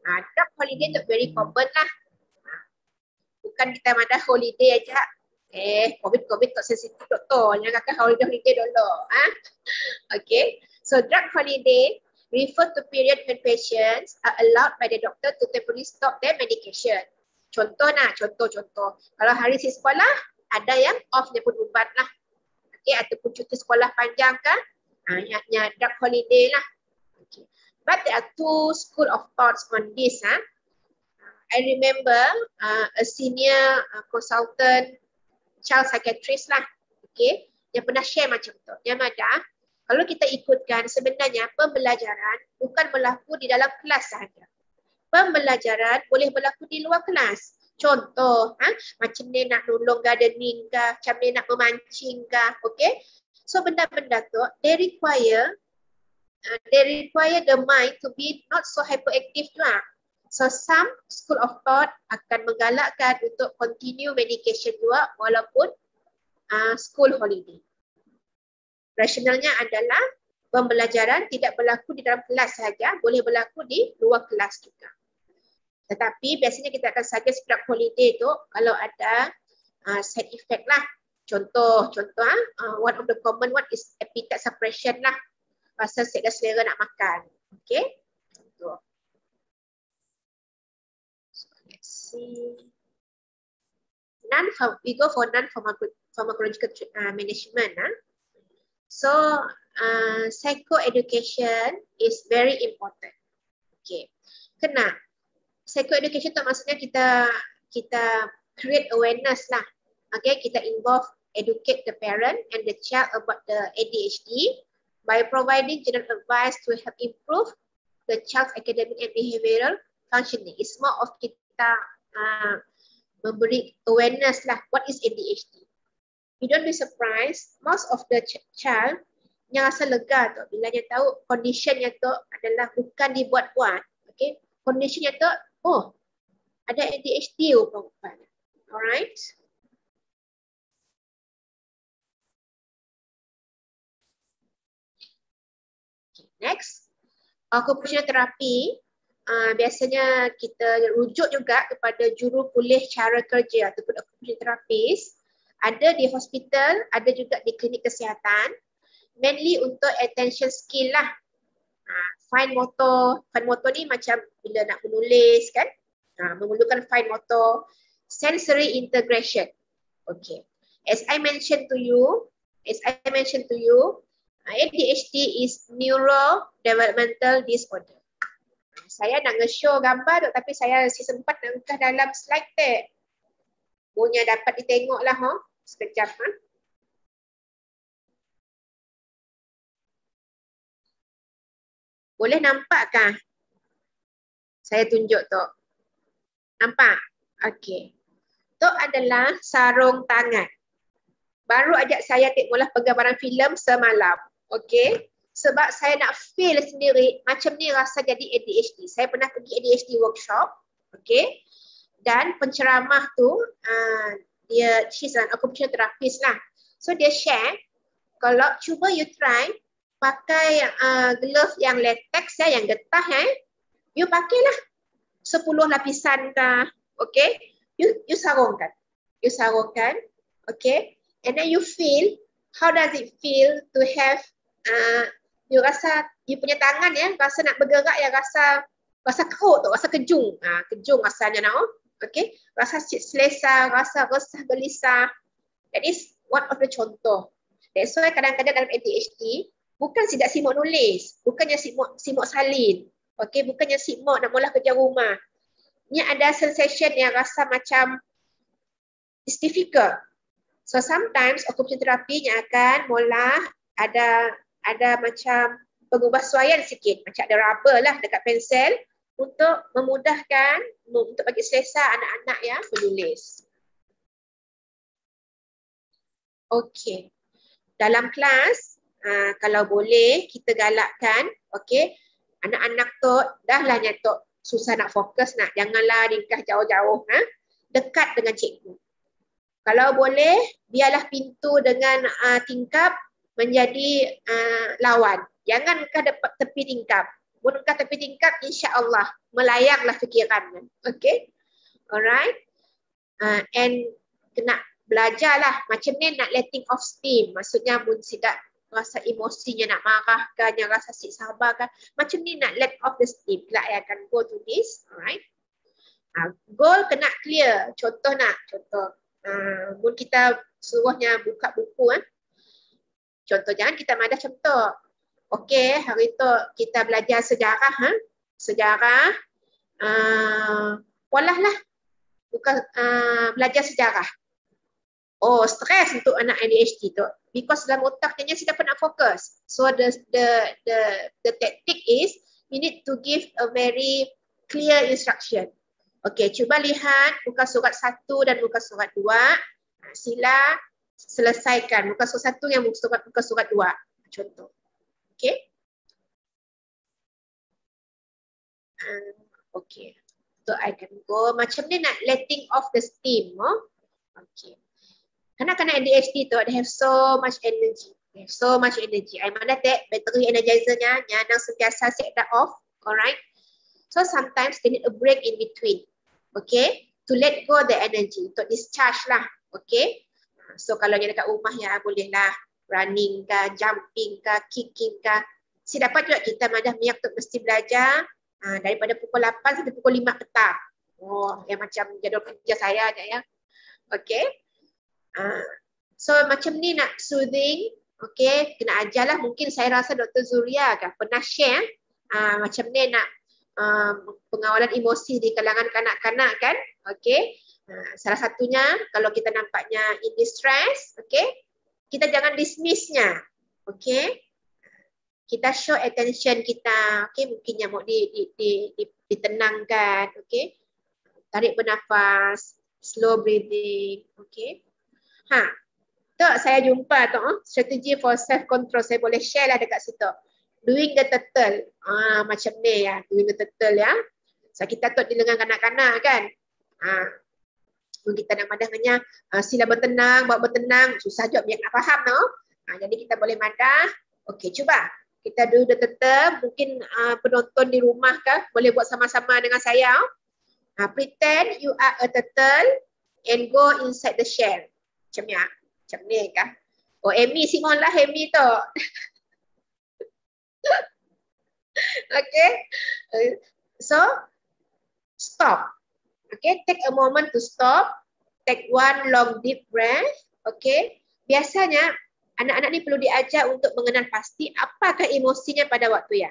uh, drug holiday tu very common lah bukan kita ada holiday aja. Eh, COVID-COVID tak sensitif doktor. Jangan kata holiday-holiday dulu. Ha? <laughs> Okay. So, drug holiday refer to period when patients are allowed by the doctor to temporarily stop their medication. Contoh nah, contoh-contoh. Kalau hari si sekolah, ada yang off dia pun ubat lah. Okay, ataupun cuti sekolah panjang kan? Ha, yang, yang drug holiday lah. Okay. But there are two school of thoughts on this. Ha? I remember uh, a senior uh, consultant child psychiatrist lah, okay, yang pernah share macam tu. Yang mana kalau kita ikutkan sebenarnya pembelajaran bukan berlaku di dalam kelas sahaja. Pembelajaran boleh berlaku di luar kelas. Contoh, ha, macam ni nak nolong gardening ke, macam ni nak memancing ke, okay. So benda-benda tu, they require uh, they require the mind to be not so hyperactive juga. So some school of thought akan menggalakkan untuk continue medication juga walaupun uh, school holiday. Rasionalnya adalah pembelajaran tidak berlaku di dalam kelas saja, boleh berlaku di luar kelas juga. Tetapi biasanya kita akan suggest drug holiday tu kalau ada uh, side effect lah. Contoh, contoh uh, one of the common one is appetite suppression lah. Pasal selera nak makan. Okay. Contoh. see. Non we go for non pharmacological uh, management. Huh? So uh, psycho education is very important. Okay. Kena. Psycho education tu maksudnya kita kita create awareness lah. Okay, kita involve educate the parent and the child about the ADHD by providing general advice to help improve the child's academic and behavioral functioning. It's more of kita uh, memberi awareness lah what is ADHD. You don't be surprised, most of the ch- child yang rasa lega tu bila dia tahu conditionnya tu adalah bukan dibuat-buat. Okay, conditionnya tu, oh ada ADHD rupa-rupanya. Alright. Next, occupational therapy uh, biasanya kita rujuk juga kepada juru pulih cara kerja ataupun occupational therapist. Ada di hospital, ada juga di klinik kesihatan. Mainly untuk attention skill lah. Uh, fine motor, fine motor ni macam bila nak menulis kan. Uh, memerlukan fine motor. Sensory integration. Okay. As I mentioned to you, as I mentioned to you, ADHD is neurodevelopmental disorder. Saya nak nge-show gambar tu tapi saya si sempat nak dalam slide tu. Punya dapat ditengok lah ha. Sekejap ha. Boleh nampak kah? Saya tunjuk tu. Nampak? Okey. Tu adalah sarung tangan. Baru ajak saya tengok lah penggambaran filem semalam. Okay. Sebab saya nak feel sendiri macam ni rasa jadi ADHD. Saya pernah pergi ADHD workshop. Okay. Dan penceramah tu uh, dia she's an occupational therapist lah. So dia share kalau cuba you try pakai uh, glove yang latex ya yang getah eh. You pakailah 10 lapisan kah. Okay. You you sarungkan. You sarungkan. Okay. And then you feel how does it feel to have uh, you rasa you punya tangan ya rasa nak bergerak ya rasa rasa kerut tu rasa kejung uh, kejung rasanya now okay rasa selesa rasa resah gelisah that is one of the contoh that's why kadang-kadang dalam ADHD bukan tidak simuk nulis. Bukannya simuk simuk salin. Okay bukannya simuk nak mula kerja rumah. Ni ada sensation yang rasa macam it's difficult so sometimes occupational therapy yang akan mula ada ada macam pengubah suaian sikit. Macam ada rubber lah dekat pensel untuk memudahkan untuk bagi selesa anak-anak yang menulis. Okey. Dalam kelas uh, kalau boleh kita galakkan okey anak-anak tu dah lah nyatok susah nak fokus nak janganlah ringkas jauh-jauh ha dekat dengan cikgu. Kalau boleh biarlah pintu dengan uh, tingkap menjadi uh, lawan. Jangan dapat tepi tingkap. Mun kau tepi tingkap, insya-Allah melayanglah fikiran. Okay? Alright? Uh, and kena belajarlah macam ni nak letting off steam. Maksudnya mun tidak rasa emosinya nak marah kan, yang rasa sik sabar kan. Macam ni nak let off the steam. Kelak I akan go to this. Alright? Uh, goal kena clear. Contoh nak, contoh. Uh, kita suruhnya buka buku kan. Contoh jangan kita ada contoh. Okey, hari tu kita belajar sejarah ha? Sejarah uh, lah. Bukan uh, belajar sejarah. Oh, stres untuk anak ADHD tu. Because dalam otaknya dia dapat nak fokus. So the the the the tactic is you need to give a very clear instruction. Okay, cuba lihat muka surat satu dan muka surat dua. Sila selesaikan muka surat satu yang muka surat, muka surat dua. Contoh. Okay. Uh, okay. So I can go macam ni nak letting off the steam. Oh? Okay. Kanak-kanak ADHD tu they have so much energy. They have so much energy. I mana tak battery energizernya yang sentiasa set that off. Alright. So sometimes they need a break in between. Okay. To let go the energy. Untuk discharge lah. Okay. So kalau dia dekat rumah ya bolehlah running ke, jumping ke, kicking ke. Si dapat juga kita madah minyak tu mesti belajar uh, daripada pukul 8 sampai pukul 5 petang. Oh, yang macam jadual kerja saya aja ya. Okay. Uh, so macam ni nak soothing Okay, kena ajarlah. Mungkin saya rasa Dr. Zuria kan pernah share uh, macam ni nak uh, pengawalan emosi di kalangan kanak-kanak kan. Okay, uh, salah satunya kalau kita nampaknya in distress, okay, kita jangan dismissnya. Okay, kita show attention kita. Okay, mungkin yang mau di, di, di, di, ditenangkan. Okay, tarik bernafas, slow breathing. Okay, ha, tak saya jumpa tu uh, strategi for self control saya boleh share lah dekat situ. Doing the turtle. Ah macam ni ya, doing the turtle ya. So kita tu di lengan kanak-kanak kan. Ah kita nak madahnya uh, sila bertenang, buat bertenang, susah juga biar nak faham no. Ah jadi kita boleh madah. Okey, cuba. Kita do the turtle, mungkin uh, penonton di rumah kan boleh buat sama-sama dengan saya. Uh, pretend you are a turtle and go inside the shell. Macam ni. Macam ni kah? Oh, Amy Simon lah Amy tu. <laughs> okay. Uh, so, stop. Okay, take a moment to stop. Take one long deep breath. Okay. Biasanya, anak-anak ni perlu diajar untuk mengenal pasti apakah emosinya pada waktu ya.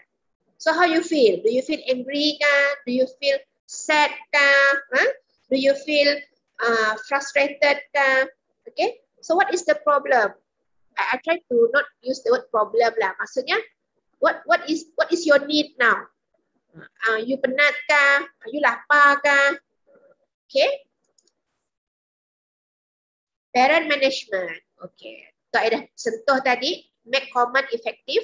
So, how you feel? Do you feel angry kah? Do you feel sad kah? Huh? Do you feel uh, frustrated kah? Okay. So what is the problem? I, I try to not use the word problem lah. Maksudnya, what what is what is your need now? Uh, you penat kah? You lapar kah? Okay. Parent management. Okay. Kaedah sentuh tadi, make command effective.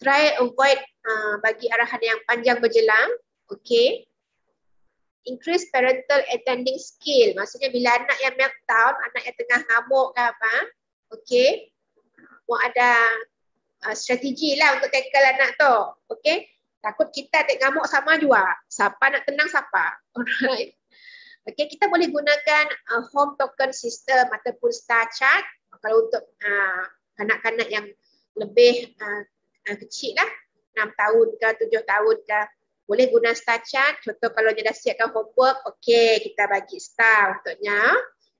Try avoid uh, bagi arahan yang panjang berjelang. Okay increase parental attending skill. Maksudnya bila anak yang meltdown, anak yang tengah ngamuk ke apa, okay, mau ada uh, strategi lah untuk tackle anak tu. Okay, takut kita tak ngamuk sama juga. Siapa nak tenang siapa. <laughs> Alright. Okay, kita boleh gunakan uh, home token system ataupun star chart kalau untuk uh, kanak-kanak yang lebih uh, uh, kecil lah, 6 tahun ke 7 tahun ke boleh guna star chart. Contoh kalau dia dah siapkan homework, okey kita bagi star untuknya.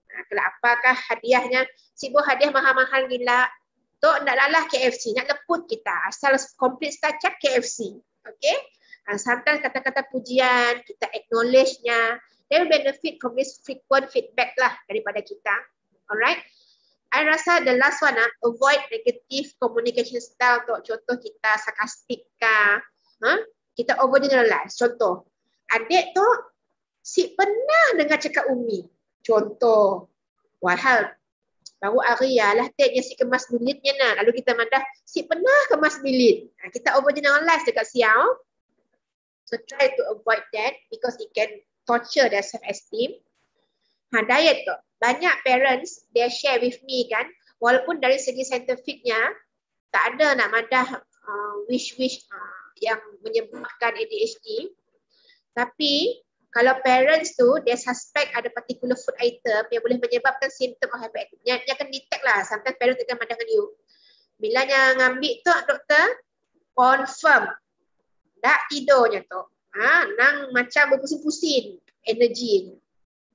Ha, kalau apakah hadiahnya? Sibuk hadiah mahal-mahal gila. Tok nak lalah KFC, nak leput kita. Asal complete star chart KFC. Okey? Ha, sometimes kata-kata pujian, kita acknowledge-nya. They benefit from this frequent feedback lah daripada kita. Alright? I rasa the last one ah, avoid negative communication style untuk contoh kita sarkastik kah, huh? Ha? Kita overgeneralize. Contoh, adik tu si pernah dengar cakap Umi. Contoh, walhal baru hari ya lah teknya si kemas bilitnya nak. Lalu kita mandah si pernah kemas bilit. Ha, kita overgeneralize dekat siau. So try to avoid that because it can torture their self-esteem. Ha, diet tu. Banyak parents, they share with me kan, walaupun dari segi saintifiknya, tak ada nak madah uh, wish-wish uh, yang menyebabkan ADHD. Tapi kalau parents tu dia suspect ada particular food item yang boleh menyebabkan simptom of hyperactivity, dia, dia akan detect lah. Sometimes parents akan pandang dengan you. Bila yang ngambil tu doktor, confirm. Tak tidurnya tu. Ha, nang macam berpusing-pusing energi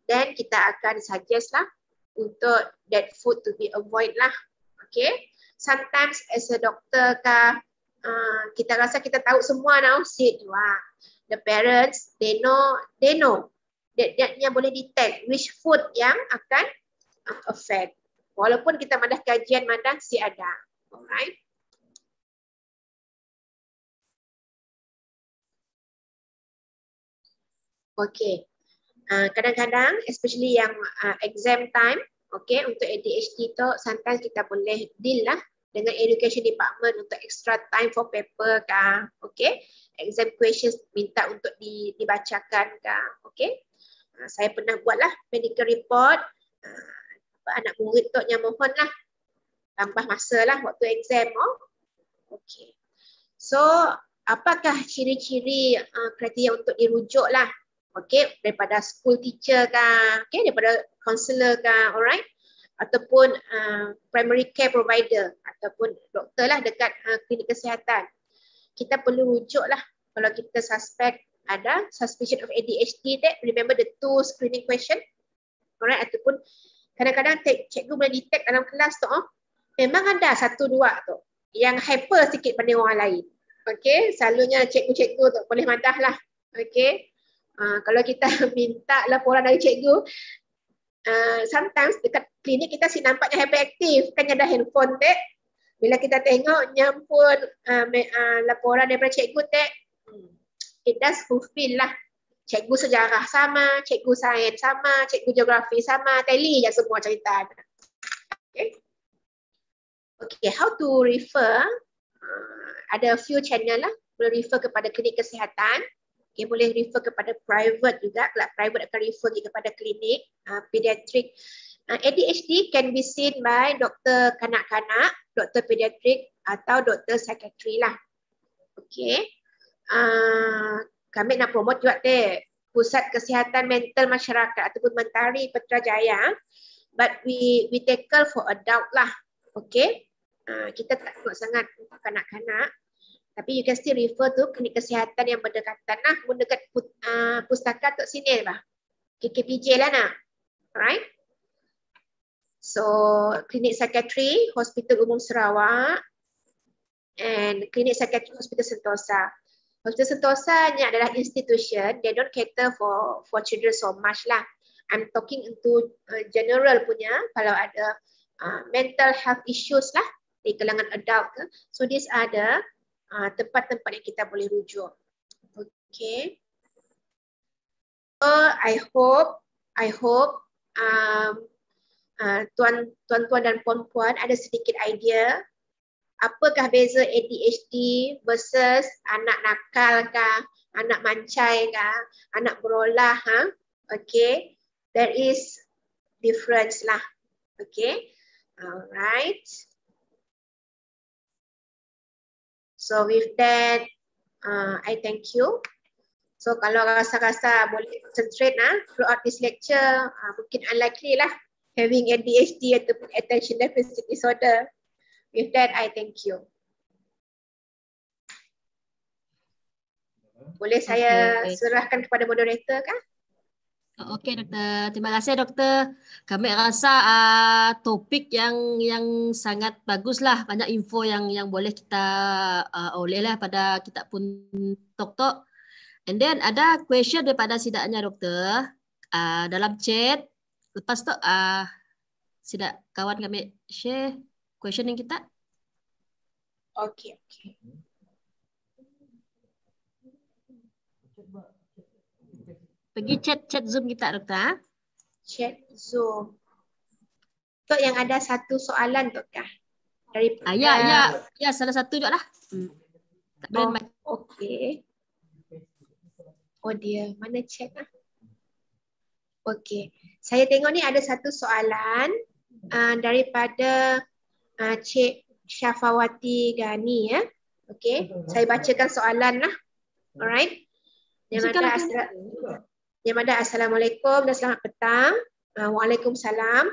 Then kita akan suggest lah untuk that food to be avoid lah. Okay. Sometimes as a doctor kah, Ah, kita rasa kita tahu semua now sit wah. The parents they know they know. That yang boleh detect which food yang akan uh, affect. Walaupun kita madah kajian madah si ada. Alright? Okay. Uh, kadang-kadang, especially yang uh, exam time, okay, untuk ADHD tu, sometimes kita boleh deal lah dengan education department untuk extra time for paper kah okay? Exam questions minta untuk di, dibacakan kah okay? Uh, saya pernah buatlah medical report. Uh, anak murid tu yang mohon lah tambah masa lah waktu exam oh. Okay. So apakah ciri-ciri uh, kriteria untuk dirujuk lah okay daripada school teacher kah okay daripada counselor kah alright ataupun uh, primary care provider ataupun doktor lah dekat uh, klinik kesihatan. Kita perlu rujuk lah kalau kita suspect ada suspicion of ADHD that remember the two screening question. Alright ataupun kadang-kadang cikgu boleh detect dalam kelas tu oh, memang ada satu dua tu yang hyper sikit pada orang lain. Okey, selalunya cikgu-cikgu tu boleh madah lah. Okey. Uh, kalau kita <laughs> minta laporan dari cikgu, uh, sometimes dekat klinik kita si nampaknya hyperaktif, kan ada handphone tek. Bila kita tengok nyampun uh, uh, laporan daripada cikgu tek, hmm, it does fulfill lah. Cikgu sejarah sama, cikgu sains sama, cikgu geografi sama, tally je semua cerita. Okay. Okay, how to refer? Uh, ada few channel lah. Boleh refer kepada klinik kesihatan. Okay, boleh refer kepada private juga. Kalau private akan refer kepada klinik uh, pediatrik. Uh, ADHD can be seen by doktor kanak-kanak, doktor pediatrik atau doktor psikiatri lah. Okay. Uh, kami nak promote juga deh Pusat Kesihatan Mental Masyarakat ataupun Mentari Putrajaya. But we we tackle for adult lah. Okay. Uh, kita tak sangat untuk kanak-kanak. Tapi you can still refer to klinik kesihatan yang berdekatan lah. Pun dekat uh, pustaka tu sini lah. KKPJ lah nak. Alright. So, klinik psikiatri, Hospital Umum Sarawak and klinik psikiatri Hospital Sentosa. Hospital Sentosa ni adalah institution, they don't cater for for children so much lah. I'm talking into uh, general punya kalau ada uh, mental health issues lah di kalangan adult ke. So these are the tempat-tempat yang kita boleh rujuk. Okay. So I hope, I hope um, uh, tuan, tuan-tuan dan puan-puan ada sedikit idea apakah beza ADHD versus anak nakal kah, anak mancai kah, anak berolah ha? Okay. There is difference lah. Okay. Alright. So with that, uh, I thank you. So kalau rasa-rasa boleh concentrate nah, throughout this lecture, uh, mungkin unlikely lah having ADHD ataupun attention deficit disorder. With that, I thank you. Boleh saya okay. serahkan kepada moderator kah? Okey doktor, terima kasih doktor. Kami rasa uh, topik yang yang sangat baguslah, banyak info yang yang boleh kita uh, oleh lah pada kita pun doktor. And then ada question daripada sidaknya doktor uh, dalam chat. Lepas tu uh, sidak kawan kami share question yang kita. Okey, okey. Pergi chat chat Zoom kita doktor. Ha? Chat Zoom. Tok yang ada satu soalan tok? Dari ah, ya, ya, ya salah satu juga lah. Hmm. Tak oh, Okey. Oh dia, mana chat lah? Okey. Saya tengok ni ada satu soalan uh, daripada uh, Cik Syafawati Gani ya. Okey. Saya bacakan soalan lah. Alright. Yang ada asal yang ada Assalamualaikum dan selamat petang. Uh, Waalaikumsalam.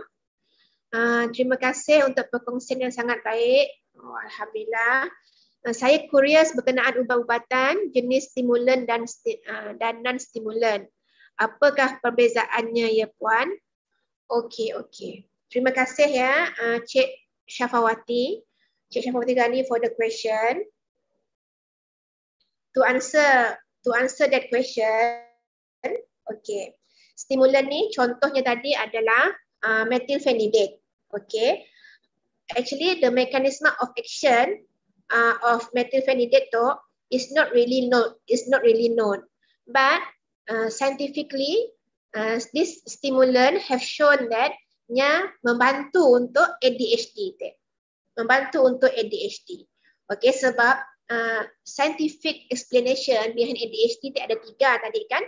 Uh, terima kasih untuk perkongsian yang sangat baik. Oh, Alhamdulillah. Uh, saya curious berkenaan ubat-ubatan jenis stimulan dan uh, dan non-stimulan. Apakah perbezaannya ya puan? Okey, okey. Terima kasih ya uh, Cik Syafawati. Cik Syafawati Gani for the question. To answer to answer that question, Okey. Stimulan ni contohnya tadi adalah uh, methylphenidate. Okey. Actually the mechanism of action uh, of methylphenidate tu is not really known is not really known. But uh, scientifically uh, this stimulant have shown that nya membantu untuk ADHD te. Membantu untuk ADHD. Okey sebab uh, scientific explanation behind ADHD te ada tiga tadi kan.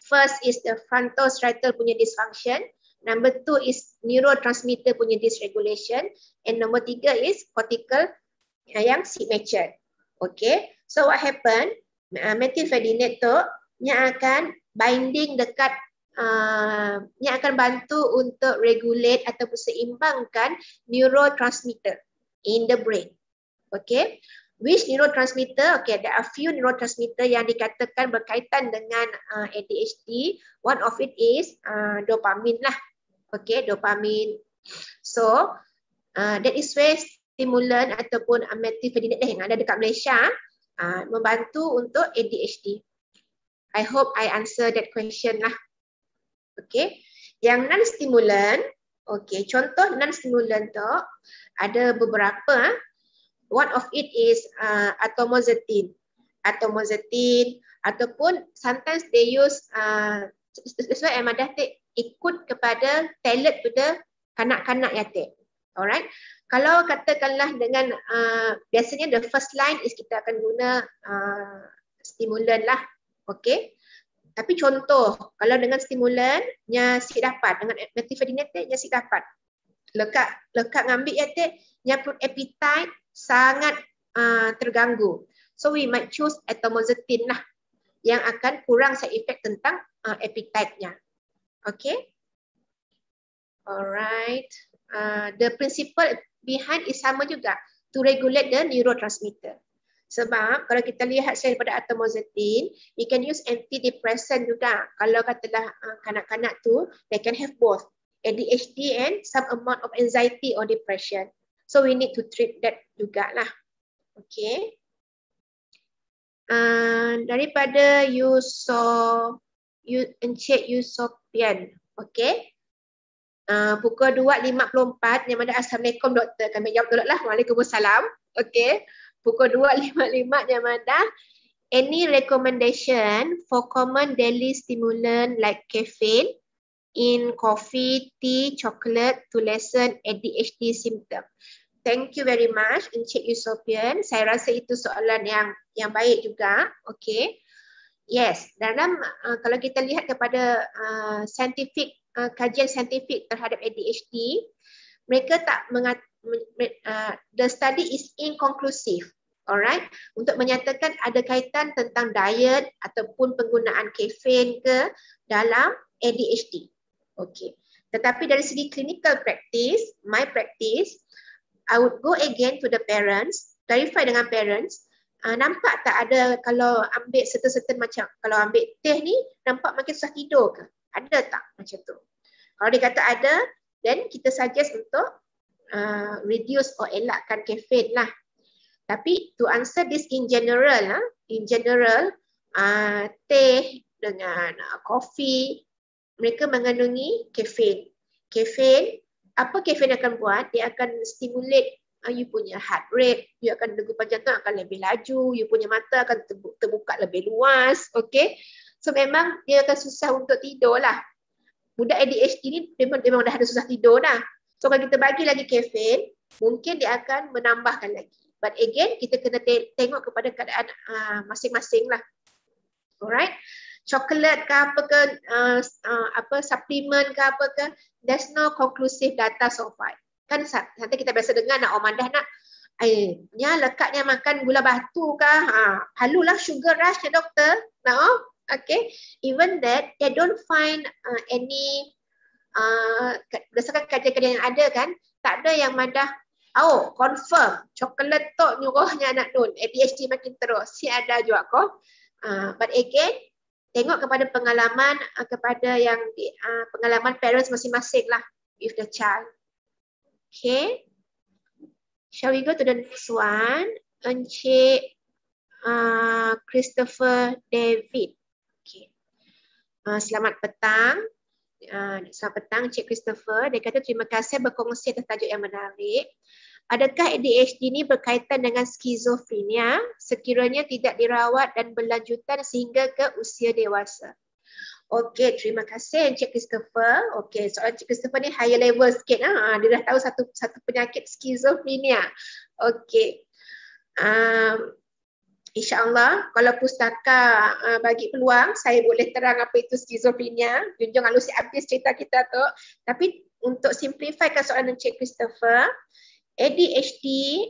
First is the frontal striatal punya dysfunction. Number two is neurotransmitter punya dysregulation. And number tiga is cortical yang signature. Okay. So what happen? Uh, methylphenidate tu yang akan binding dekat uh, yang akan bantu untuk regulate ataupun seimbangkan neurotransmitter in the brain. Okay. Which neurotransmitter? Okay, there are few neurotransmitter yang dikatakan berkaitan dengan uh, ADHD. One of it is uh, dopamine lah. Okay, dopamine. So, Uh, that is where stimulan ataupun methylphenidate yang ada dekat Malaysia uh, membantu untuk ADHD. I hope I answer that question lah. Okay. Yang non-stimulan, okay, contoh non-stimulan tu ada beberapa. One of it is uh, atomoxetine. Atomoxetine ataupun sometimes they use uh, why Amadah ikut kepada tailored pada kanak-kanak yatim. Alright. Kalau katakanlah dengan uh, biasanya the first line is kita akan guna uh, stimulan lah. Okay. Tapi contoh kalau dengan stimulan nyasi dapat dengan methylphenidate nyasi dapat. Lekat lekat ngambil yatim nyaput appetite sangat uh, terganggu. So we might choose atomoxetine lah yang akan kurang side effect tentang uh, appetite-nya. Okay. Alright. Uh, the principle behind is sama juga to regulate the neurotransmitter. Sebab kalau kita lihat sel pada atomoxetine, we can use antidepressant juga. Kalau katalah uh, kanak-kanak tu, they can have both ADHD and some amount of anxiety or depression. So we need to treat that juga lah. Okay. Uh, daripada Yuso, Encik Yusopian. Okay. Uh, pukul 2.54 yang mana Assalamualaikum doktor. Kami jawab dulu lah. Waalaikumsalam. Okay. Pukul 2.55 yang mana any recommendation for common daily stimulant like caffeine in coffee, tea, chocolate to lessen ADHD symptom. Thank you very much Encik Yusopian. Saya rasa itu soalan yang yang baik juga. Okay. Yes, dalam uh, kalau kita lihat kepada uh, scientific uh, kajian saintifik terhadap ADHD, mereka tak mengat, uh, the study is inconclusive. Alright, untuk menyatakan ada kaitan tentang diet ataupun penggunaan kafein ke dalam ADHD. Okay. Tetapi dari segi clinical practice, my practice, I would go again to the parents, verify dengan parents, uh, nampak tak ada kalau ambil serta-serta macam, kalau ambil teh ni, nampak makin susah tidur ke? Ada tak macam tu? Kalau dia kata ada, then kita suggest untuk uh, reduce or elakkan kafein lah. Tapi to answer this in general, uh, in general, uh, teh dengan uh, kopi, mereka mengandungi kafein. Kafein, apa kafein akan buat? Dia akan stimulate uh, you punya heart rate, you akan degupan jantung akan lebih laju, you punya mata akan terbuka lebih luas, okay? So memang dia akan susah untuk tidur lah. Budak ADHD ni memang, memang dah ada susah tidur dah. So kalau kita bagi lagi kafein, mungkin dia akan menambahkan lagi. But again, kita kena tengok kepada keadaan uh, masing-masing lah. Alright. Coklat ke apa ke, uh, uh, apa suplemen ke apa ke, there's no conclusive data so far. Kan nanti kita biasa dengar nak omandah nak, eh, nya lekatnya makan gula batu ke, ha, halulah sugar rush ya doktor. No? okay even that they don't find uh, any uh, berdasarkan kajian-kajian yang ada kan tak ada yang madah oh confirm coklat tu nyuruhnya anak nun ADHD makin terus si ada juga kok uh, but again tengok kepada pengalaman uh, kepada yang uh, pengalaman parents masing-masing lah with the child okay shall we go to the next one Encik uh, Christopher David Uh, selamat petang. Uh, selamat petang Cik Christopher. Dia kata terima kasih berkongsi atas tajuk yang menarik. Adakah ADHD ini berkaitan dengan skizofrenia sekiranya tidak dirawat dan berlanjutan sehingga ke usia dewasa? Okey, terima kasih Encik Christopher. Okey, soalan Encik Christopher ni higher level sikit. Ha? Dia dah tahu satu satu penyakit skizofrenia. Okey. Um, InsyaAllah kalau pustaka uh, bagi peluang saya boleh terang apa itu skizofrenia. Junjung halus habis cerita kita tu. Tapi untuk simplifykan soalan Encik Christopher, ADHD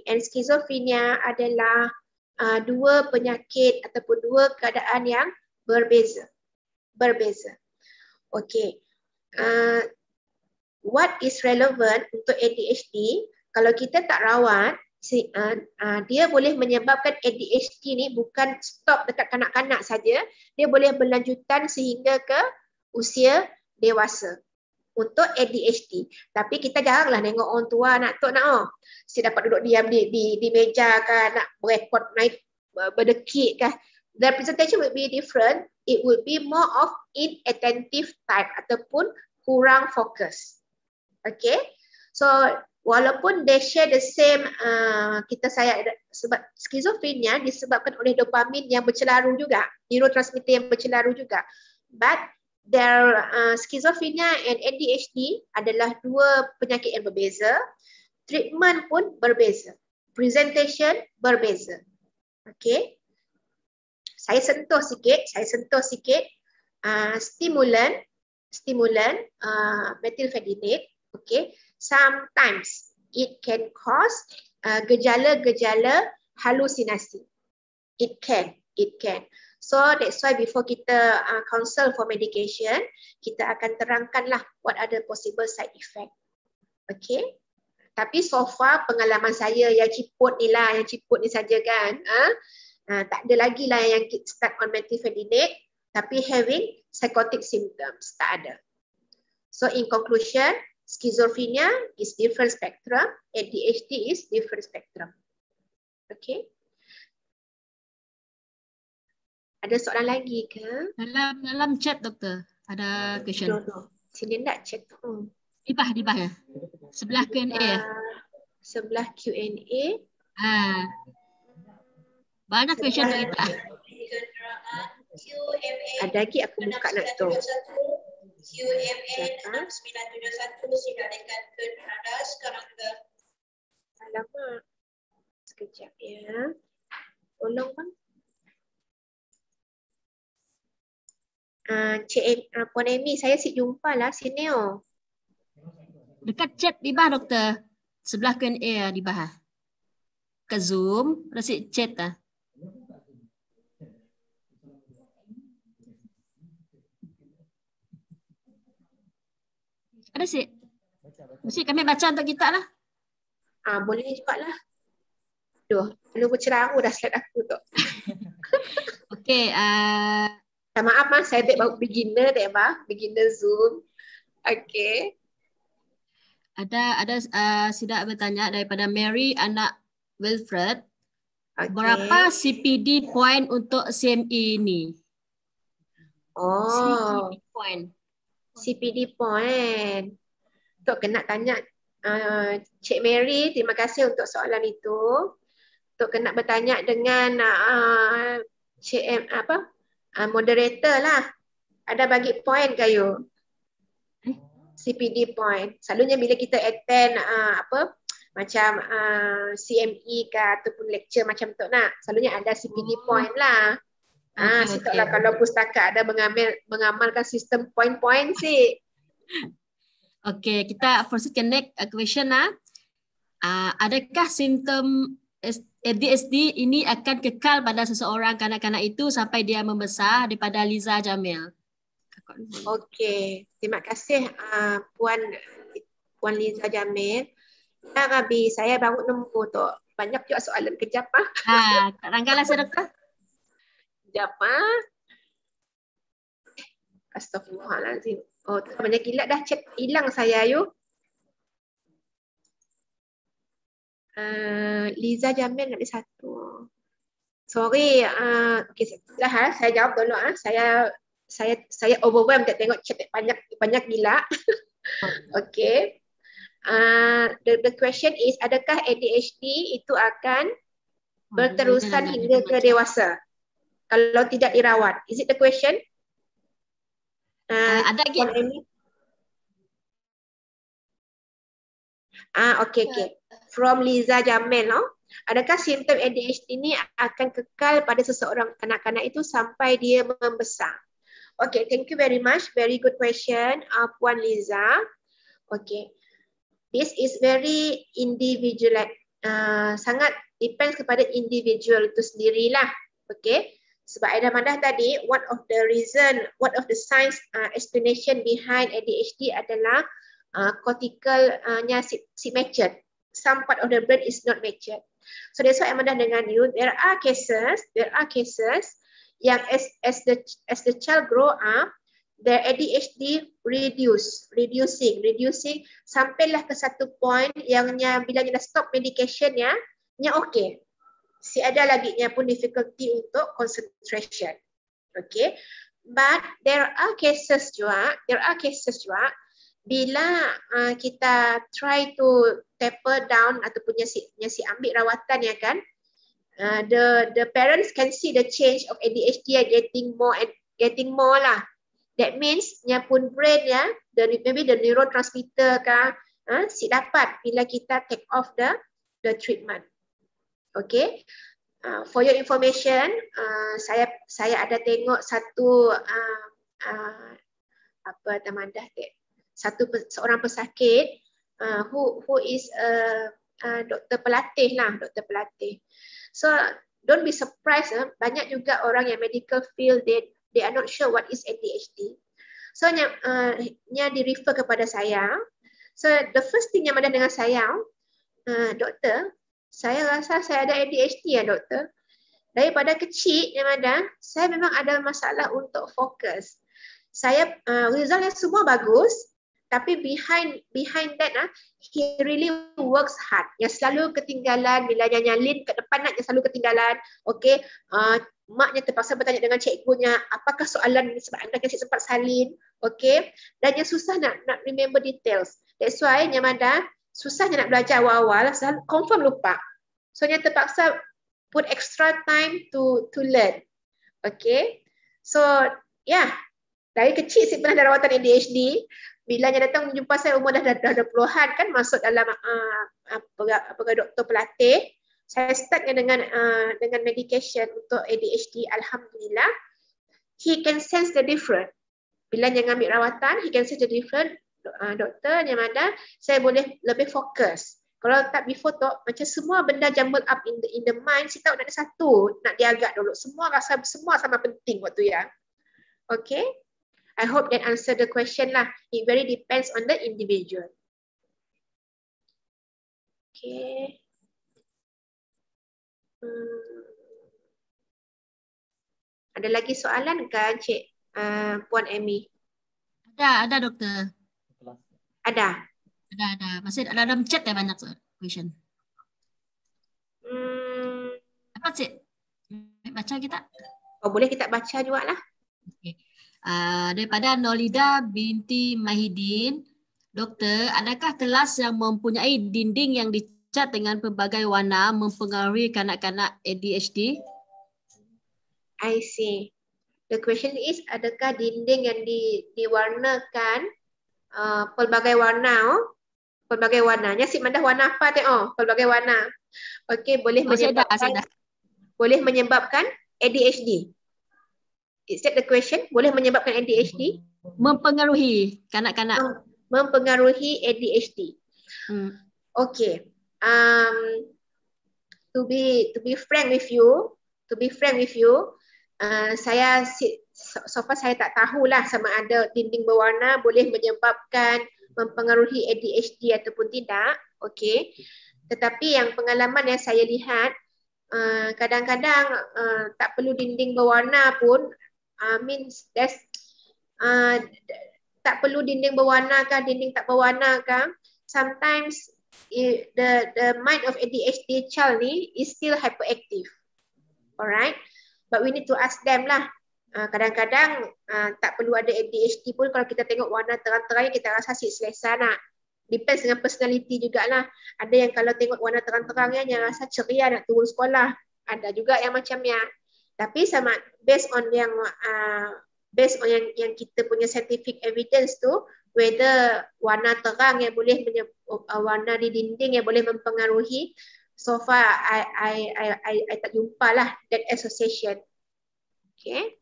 and skizofrenia adalah uh, dua penyakit ataupun dua keadaan yang berbeza. Berbeza. Okay. Uh, what is relevant untuk ADHD? Kalau kita tak rawat, si, uh, uh, dia boleh menyebabkan ADHD ni bukan stop dekat kanak-kanak saja, dia boleh berlanjutan sehingga ke usia dewasa. Untuk ADHD. Tapi kita jaranglah tengok orang tua nak tok nak oh. Si dapat duduk diam di di, di meja kan nak rekod naik berdekit kan. The presentation will be different. It will be more of inattentive type ataupun kurang fokus. Okay. So walaupun they share the same uh, kita saya sebab skizofrenia disebabkan oleh dopamin yang bercelaru juga, neurotransmitter yang bercelaru juga. But their uh, schizophrenia and ADHD adalah dua penyakit yang berbeza. Treatment pun berbeza. Presentation berbeza. Okay. Saya sentuh sikit, saya sentuh sikit uh, stimulan, stimulan uh, methylphenidate. Okay. Sometimes it can cause uh, gejala-gejala halusinasi. It can, it can. So that's why before kita uh, counsel for medication, kita akan terangkanlah what are the possible side effect. Okay. Tapi so far pengalaman saya yang ciput ni lah, yang ciput ni saja kan. Uh, tak ada lagi lah yang start on methylphenidate tapi having psychotic symptoms. Tak ada. So in conclusion, schizophrenia is different spectrum, ADHD is different spectrum. Okay. Ada soalan lagi ke? Dalam dalam chat doktor ada question. No, no. Sini nak chat. Hmm. Di bawah, di bawah ya. Sebelah Q&A. Uh, sebelah Q&A. Ha. Banyak sebelah question dari kita. Ada lagi aku buka nak tu. QMA 6971 sudah dekat ke Canada sekarang ke. Alamak. Sekejap ya. Tolong bang. Uh, Cik uh, Puan Amy, saya si jumpa lah sini oh. Dekat chat di bawah doktor. Sebelah Q&A di bawah. Ke Zoom, rasa chat lah. Ada sih. Mesti kami baca untuk kita lah. Ah, boleh cepat lah. Duh, lu bercerau dah slide aku tu. <laughs> Okey, uh, Minta maaf mas, saya tak bawa beginner tak apa, beginner Zoom. Okay. Ada ada uh, sidak bertanya daripada Mary anak Wilfred. Okay. Berapa CPD point untuk CME ini? Oh. CPD point. CPD point. Tok kena tanya uh, Cik Mary, terima kasih untuk soalan itu. Tok kena bertanya dengan uh, Cik M, apa? Uh, moderator lah. Ada bagi point ke you? Eh? CPD point. Selalunya bila kita attend uh, apa macam uh, CME ke ataupun lecture macam tu nak. Selalunya ada CPD oh. point lah. Ah, okay, okay. lah kalau pustaka ada mengambil mengamalkan sistem point-point sih. <laughs> Okay, kita first connect a question lah. Uh, adakah simptom ADHD ini akan kekal pada seseorang kanak-kanak itu sampai dia membesar daripada Liza Jamil. Okey, terima kasih uh, puan puan Liza Jamil. Ya Rabi, saya baru nemu tu. Banyak juga soalan kejap ah. Ha, rangkalah sedekah. Kejap ah. Astagfirullahalazim. Oh, banyak kilat dah chat hilang saya yuk. Uh, Liza Jamil ada satu. Sorry, uh, okay, lah, ha. saya jawab dulu. Ha. Saya saya saya overwhelmed tak tengok chat banyak banyak gila. <laughs> okay. Uh, the, the question is, adakah ADHD itu akan oh, berterusan hingga ke dewasa? Kalau tidak dirawat. Is it the question? Uh, uh, ada lagi. Ah, okay, okay from Liza Jamil. No? Adakah simptom ADHD ini akan kekal pada seseorang kanak-kanak itu sampai dia membesar? Okay, thank you very much. Very good question, uh, Puan Liza. Okay, this is very individual. Uh, sangat depends kepada individual itu sendirilah. Okay, sebab Aida Mandah tadi, one of the reason, one of the science uh, explanation behind ADHD adalah uh, cortical-nya uh, symmetric some part of the brain is not matured. So that's why I'm dengan you. There are cases, there are cases yang as as the as the child grow up, their ADHD reduce, reducing, reducing sampailah ke satu point yang nya bila nya dah stop medication ya, nya okey. Si ada lagi nya pun difficulty untuk concentration. Okay. But there are cases juga, there are cases juga bila uh, kita try to taper down ataupun si, si ambil rawatan ya kan, uh, the the parents can see the change of ADHD getting more and getting more lah. That means nya pun brain ya, the, maybe the neurotransmitter ka, uh, si dapat bila kita take off the the treatment. Okay. Uh, for your information, uh, saya saya ada tengok satu uh, uh, apa nama dah dek satu seorang pesakit uh, who who is a, a doktor pelatih lah doktor pelatih. So don't be surprised uh, banyak juga orang yang medical field they they are not sure what is ADHD. So nya uh, nya di refer kepada saya. So the first thing yang ada dengan saya, uh, doktor, saya rasa saya ada ADHD ya doktor. Daripada kecil yang ada, saya memang ada masalah untuk fokus. Saya uh, resultnya semua bagus, tapi behind behind that ah, he really works hard. Yang selalu ketinggalan bila dia nyalin ke depan nak dia selalu ketinggalan. Okay, uh, maknya terpaksa bertanya dengan cikgunya, apakah soalan ini sebab anda kasi sempat salin. Okay, dan dia susah nak nak remember details. That's why Nyamada susahnya nak belajar awal-awal, confirm lupa. So dia terpaksa put extra time to to learn. Okay. So yeah, dari kecil saya pernah ada rawatan ADHD. Bila dia datang menjumpa saya umur dah dah, dah puluhan kan masuk dalam uh, apa apa doktor pelatih. Saya startnya dengan uh, dengan medication untuk ADHD. Alhamdulillah, he can sense the different. Bila dia ambil rawatan, he can sense the different. Uh, doktor yang ada, saya boleh lebih fokus kalau tak before tu macam semua benda jumble up in the in the mind si tahu ada satu nak diagak dulu semua rasa semua sama penting waktu ya okay i hope that answer the question lah it very depends on the individual okay hmm. ada lagi soalan ke cik uh, puan Amy ada ada doktor ada ada ada masih ada dalam chat ya banyak question. Hmm. Apa sih? Baca kita? Oh boleh kita baca juga lah. Okay. Uh, daripada Nolida binti Mahidin, doktor, adakah kelas yang mempunyai dinding yang dicat dengan pelbagai warna mempengaruhi kanak-kanak ADHD? I see. The question is, adakah dinding yang di, diwarnakan uh, pelbagai warna oh, pelbagai warnanya. Si mandah warna apa tengok? Oh, pelbagai warna. Okey, boleh oh, menyebabkan saya dah, saya dah. boleh menyebabkan ADHD. That the question? Boleh menyebabkan ADHD? Mempengaruhi kanak-kanak. Mempengaruhi ADHD. Hmm. Okay. Um, to be to be frank with you, to be frank with you, uh, saya so far saya tak tahulah sama ada dinding berwarna boleh menyebabkan mempengaruhi ADHD ataupun tidak, okey. Tetapi yang pengalaman yang saya lihat uh, kadang-kadang uh, tak perlu dinding berwarna pun uh, means that's uh, tak perlu dinding berwarna kah dinding tak berwarna kah sometimes it, the the mind of ADHD child ni is still hyperactive alright but we need to ask them lah Ah, kadang-kadang uh, tak perlu ada ADHD pun kalau kita tengok warna terang-terang kita rasa asyik selesa nak. Depends dengan personality jugalah. Ada yang kalau tengok warna terang-terangnya yang rasa ceria nak turun sekolah. Ada juga yang macamnya. Tapi sama based on yang uh, based on yang yang kita punya scientific evidence tu whether warna terang yang boleh uh, warna di dinding yang boleh mempengaruhi so far I I I I, I tak jumpalah that association. Okay.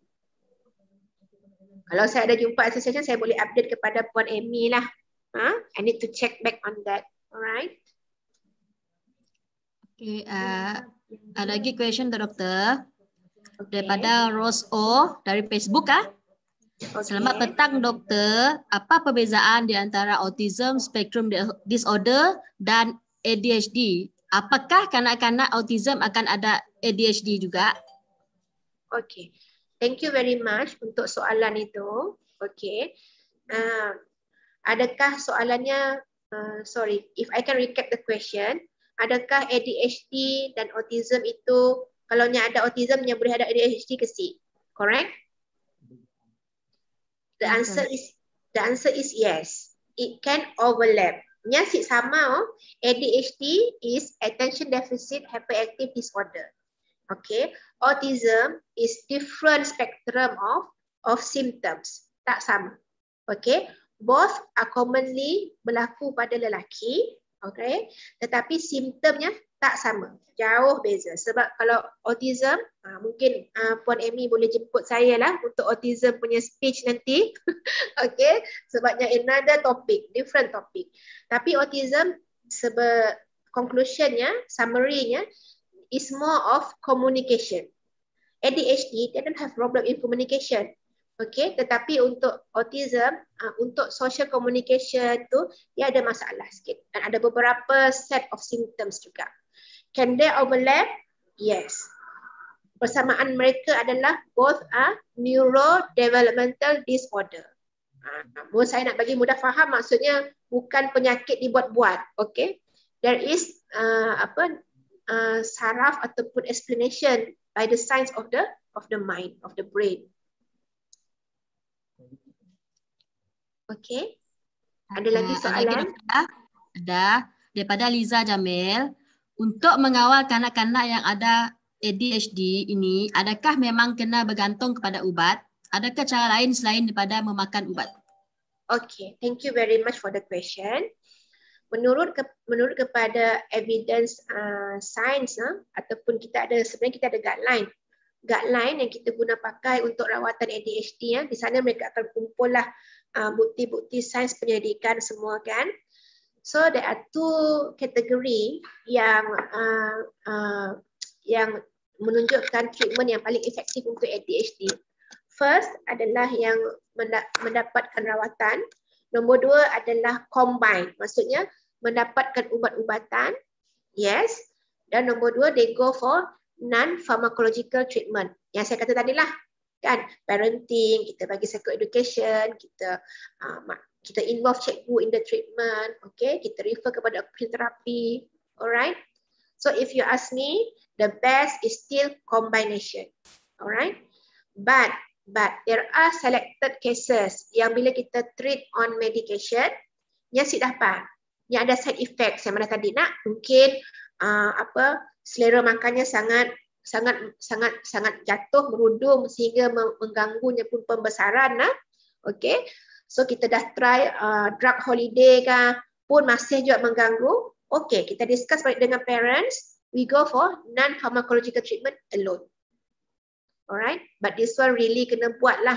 Kalau saya ada jumpa association, saya boleh update kepada Puan Amy lah. Ha? I need to check back on that. Alright. Okay. Uh, ada lagi question tu doktor. Okay. Daripada Rose O dari Facebook ah. Okay. Selamat petang doktor. Apa perbezaan di antara autism spectrum disorder dan ADHD? Apakah kanak-kanak autism akan ada ADHD juga? Okay. Thank you very much untuk soalan itu. Okay. Uh, adakah soalannya, uh, sorry, if I can recap the question, adakah ADHD dan autism itu, kalau nya ada autism, yang boleh ada ADHD ke si? Correct? The answer is the answer is yes. It can overlap. Nya si sama oh. ADHD is attention deficit hyperactive disorder. Okay. Autism is different spectrum of of symptoms. Tak sama. Okay. Both are commonly berlaku pada lelaki. Okay. Tetapi simptomnya tak sama. Jauh beza. Sebab kalau autism, uh, mungkin uh, Puan Amy boleh jemput saya lah untuk autism punya speech nanti. <laughs> okay. Sebabnya another topic, different topic. Tapi autism, sebab conclusionnya, summary-nya, is more of communication. ADHD, they don't have problem in communication. Okay, tetapi untuk autism, uh, untuk social communication tu, dia ada masalah sikit. Dan ada beberapa set of symptoms juga. Can they overlap? Yes. Persamaan mereka adalah both are neurodevelopmental disorder. Uh, saya nak bagi mudah faham maksudnya bukan penyakit dibuat-buat. Okay. There is uh, apa uh, saraf ataupun explanation by the science of the of the mind of the brain. Okay. Ada lagi soalan? Ada. ada. Daripada Liza Jamil. Untuk mengawal kanak-kanak yang ada ADHD ini, adakah memang kena bergantung kepada ubat? Adakah cara lain selain daripada memakan ubat? Okay, thank you very much for the question menurut ke, menurut kepada evidence uh, science uh, ataupun kita ada sebenarnya kita ada guideline guideline yang kita guna pakai untuk rawatan ADHD ya di sana mereka akan kumpullah uh, bukti-bukti sains penyelidikan semua kan so there are two category yang uh, uh, yang menunjukkan treatment yang paling efektif untuk ADHD first adalah yang mendapatkan rawatan Nombor dua adalah combine. Maksudnya mendapatkan ubat-ubatan. Yes. Dan nombor dua, they go for non-pharmacological treatment. Yang saya kata tadi lah. Kan? Parenting, kita bagi psychoeducation, kita uh, kita involve cikgu in the treatment. Okay. Kita refer kepada therapy. Alright. So if you ask me, the best is still combination. Alright. But But there are selected cases yang bila kita treat on medication, yang si dapat. Yang ada side effect. Saya mana tadi nak, mungkin uh, apa selera makannya sangat sangat sangat sangat jatuh merudum sehingga mengganggunya pun pembesaran nah. Okay. So kita dah try uh, drug holiday kan pun masih juga mengganggu. Okay, kita discuss balik dengan parents. We go for non-pharmacological treatment alone. Alright, but this one really kena buat lah.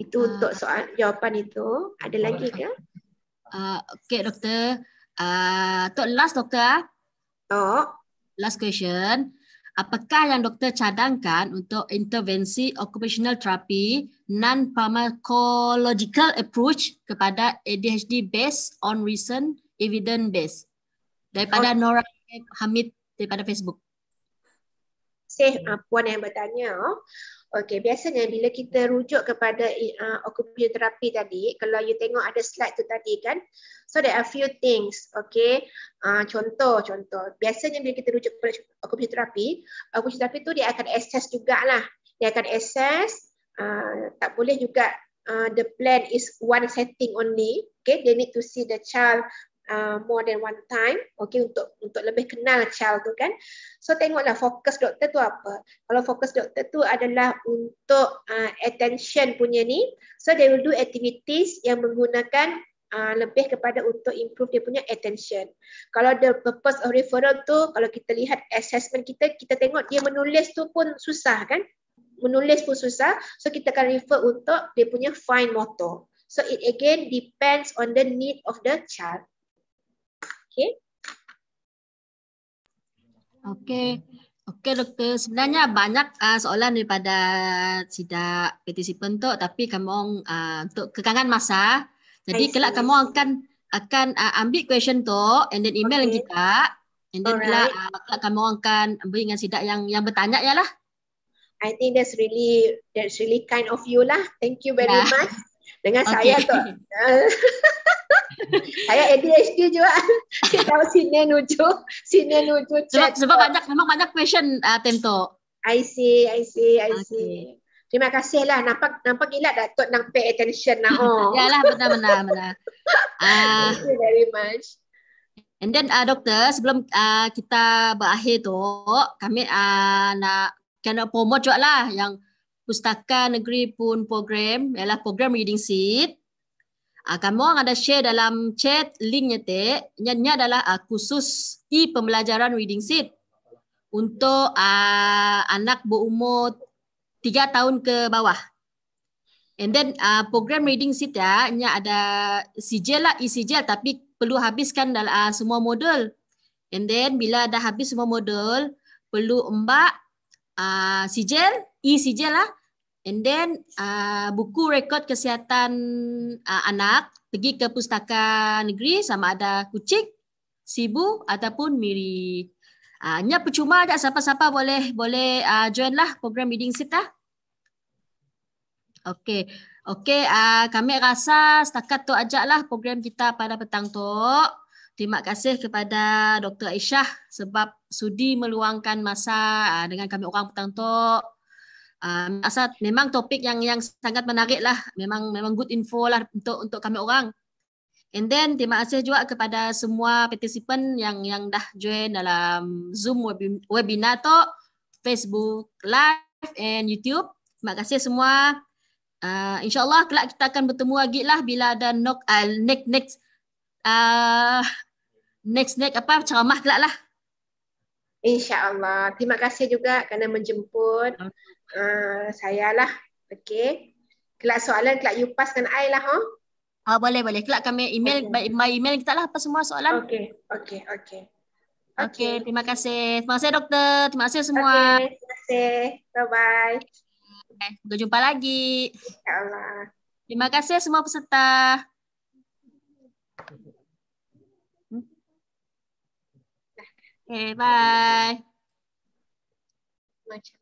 Itu uh, untuk soal jawapan itu. Ada lagi ke? Uh, okay, doktor. Uh, untuk last doktor. Oh. Last question. Apakah yang doktor cadangkan untuk intervensi occupational therapy non-pharmacological approach kepada ADHD based on recent evidence based? Daripada oh. Nora Hamid daripada Facebook. Seh uh, puan yang bertanya. Okey, biasanya bila kita rujuk kepada uh, occupational therapy tadi, kalau you tengok ada slide tu tadi kan. So there are few things, okay. Uh, contoh, contoh. Biasanya bila kita rujuk kepada occupational therapy, occupational therapy tu dia akan assess jugalah. Dia akan assess, uh, tak boleh juga uh, the plan is one setting only. Okay, they need to see the child uh, more than one time okay untuk untuk lebih kenal child tu kan. So tengoklah fokus doktor tu apa. Kalau fokus doktor tu adalah untuk uh, attention punya ni so they will do activities yang menggunakan uh, lebih kepada untuk improve dia punya attention. Kalau the purpose of referral tu kalau kita lihat assessment kita kita tengok dia menulis tu pun susah kan. Menulis pun susah so kita akan refer untuk dia punya fine motor. So it again depends on the need of the child. Okey. Okey. Okey doktor, sebenarnya banyak uh, soalan daripada sidak partisipan tu tapi kamu uh, untuk kekangan masa. Jadi kelak kamu akan akan uh, ambil question tu and then email okay. kita and then kelak uh, kamu akan beri dengan sidak yang yang bertanya ya lah. I think that's really that's really kind of you lah. Thank you very Yeah. much. Dengan <laughs> Okay. saya tu. <laughs> <laughs> saya ADHD juga. Saya <laughs> tahu sini nuju, sini nuju Sebab chat. sebab banyak memang banyak question uh, time tu. I see, I see, I Okay. see. Terima kasih lah. Nampak nampak gila Datuk nang pay attention <laughs> lah. Oh. Yalah benar benar. Ah <laughs> Thank you very much. And then uh, doktor sebelum uh, kita berakhir tu kami uh, nak kena promote juga lah yang Pustaka Negeri pun program ialah program reading seat. Uh, kamu orang ada share dalam chat linknya te. Nya adalah uh, khusus e pembelajaran reading seat untuk uh, anak berumur tiga tahun ke bawah. And then uh, program reading seat ya, nya ada sijil lah, e-sijil tapi perlu habiskan dalam uh, semua modul. And then bila dah habis semua modul, perlu embak uh, sijil, e-sijil lah. And then uh, buku rekod kesihatan uh, anak pergi ke pustaka negeri sama ada Kucing, Sibu ataupun Miri. Uh, nya percuma aja siapa-siapa boleh boleh uh, join lah program reading seat lah. Okey. Okey, uh, kami rasa setakat tu ajalah program kita pada petang tu. Terima kasih kepada Dr. Aisyah sebab sudi meluangkan masa uh, dengan kami orang petang tu. Uh, rasa memang topik yang yang sangat menarik lah. Memang memang good info lah untuk untuk kami orang. And then terima kasih juga kepada semua participant yang yang dah join dalam Zoom webi- webinar tu, Facebook Live and YouTube. Terima kasih semua. Uh, InsyaAllah kelak kita akan bertemu lagi lah bila ada nok, uh, next next uh, next next apa ceramah kelak lah. InsyaAllah. Terima kasih juga kerana menjemput uh, saya lah. Okey. Kelak soalan, kelak you pass dengan I lah. Huh? Uh, boleh boleh kelak kami email Okay. by, by email kita lah apa semua soalan. Okey, okey, okey. Okey, terima kasih. Terima kasih doktor. Terima kasih semua. Okey, terima kasih. Bye-bye. Okay. Sampai jumpa lagi. InsyaAllah. Terima kasih semua peserta. Okay, bye. Macam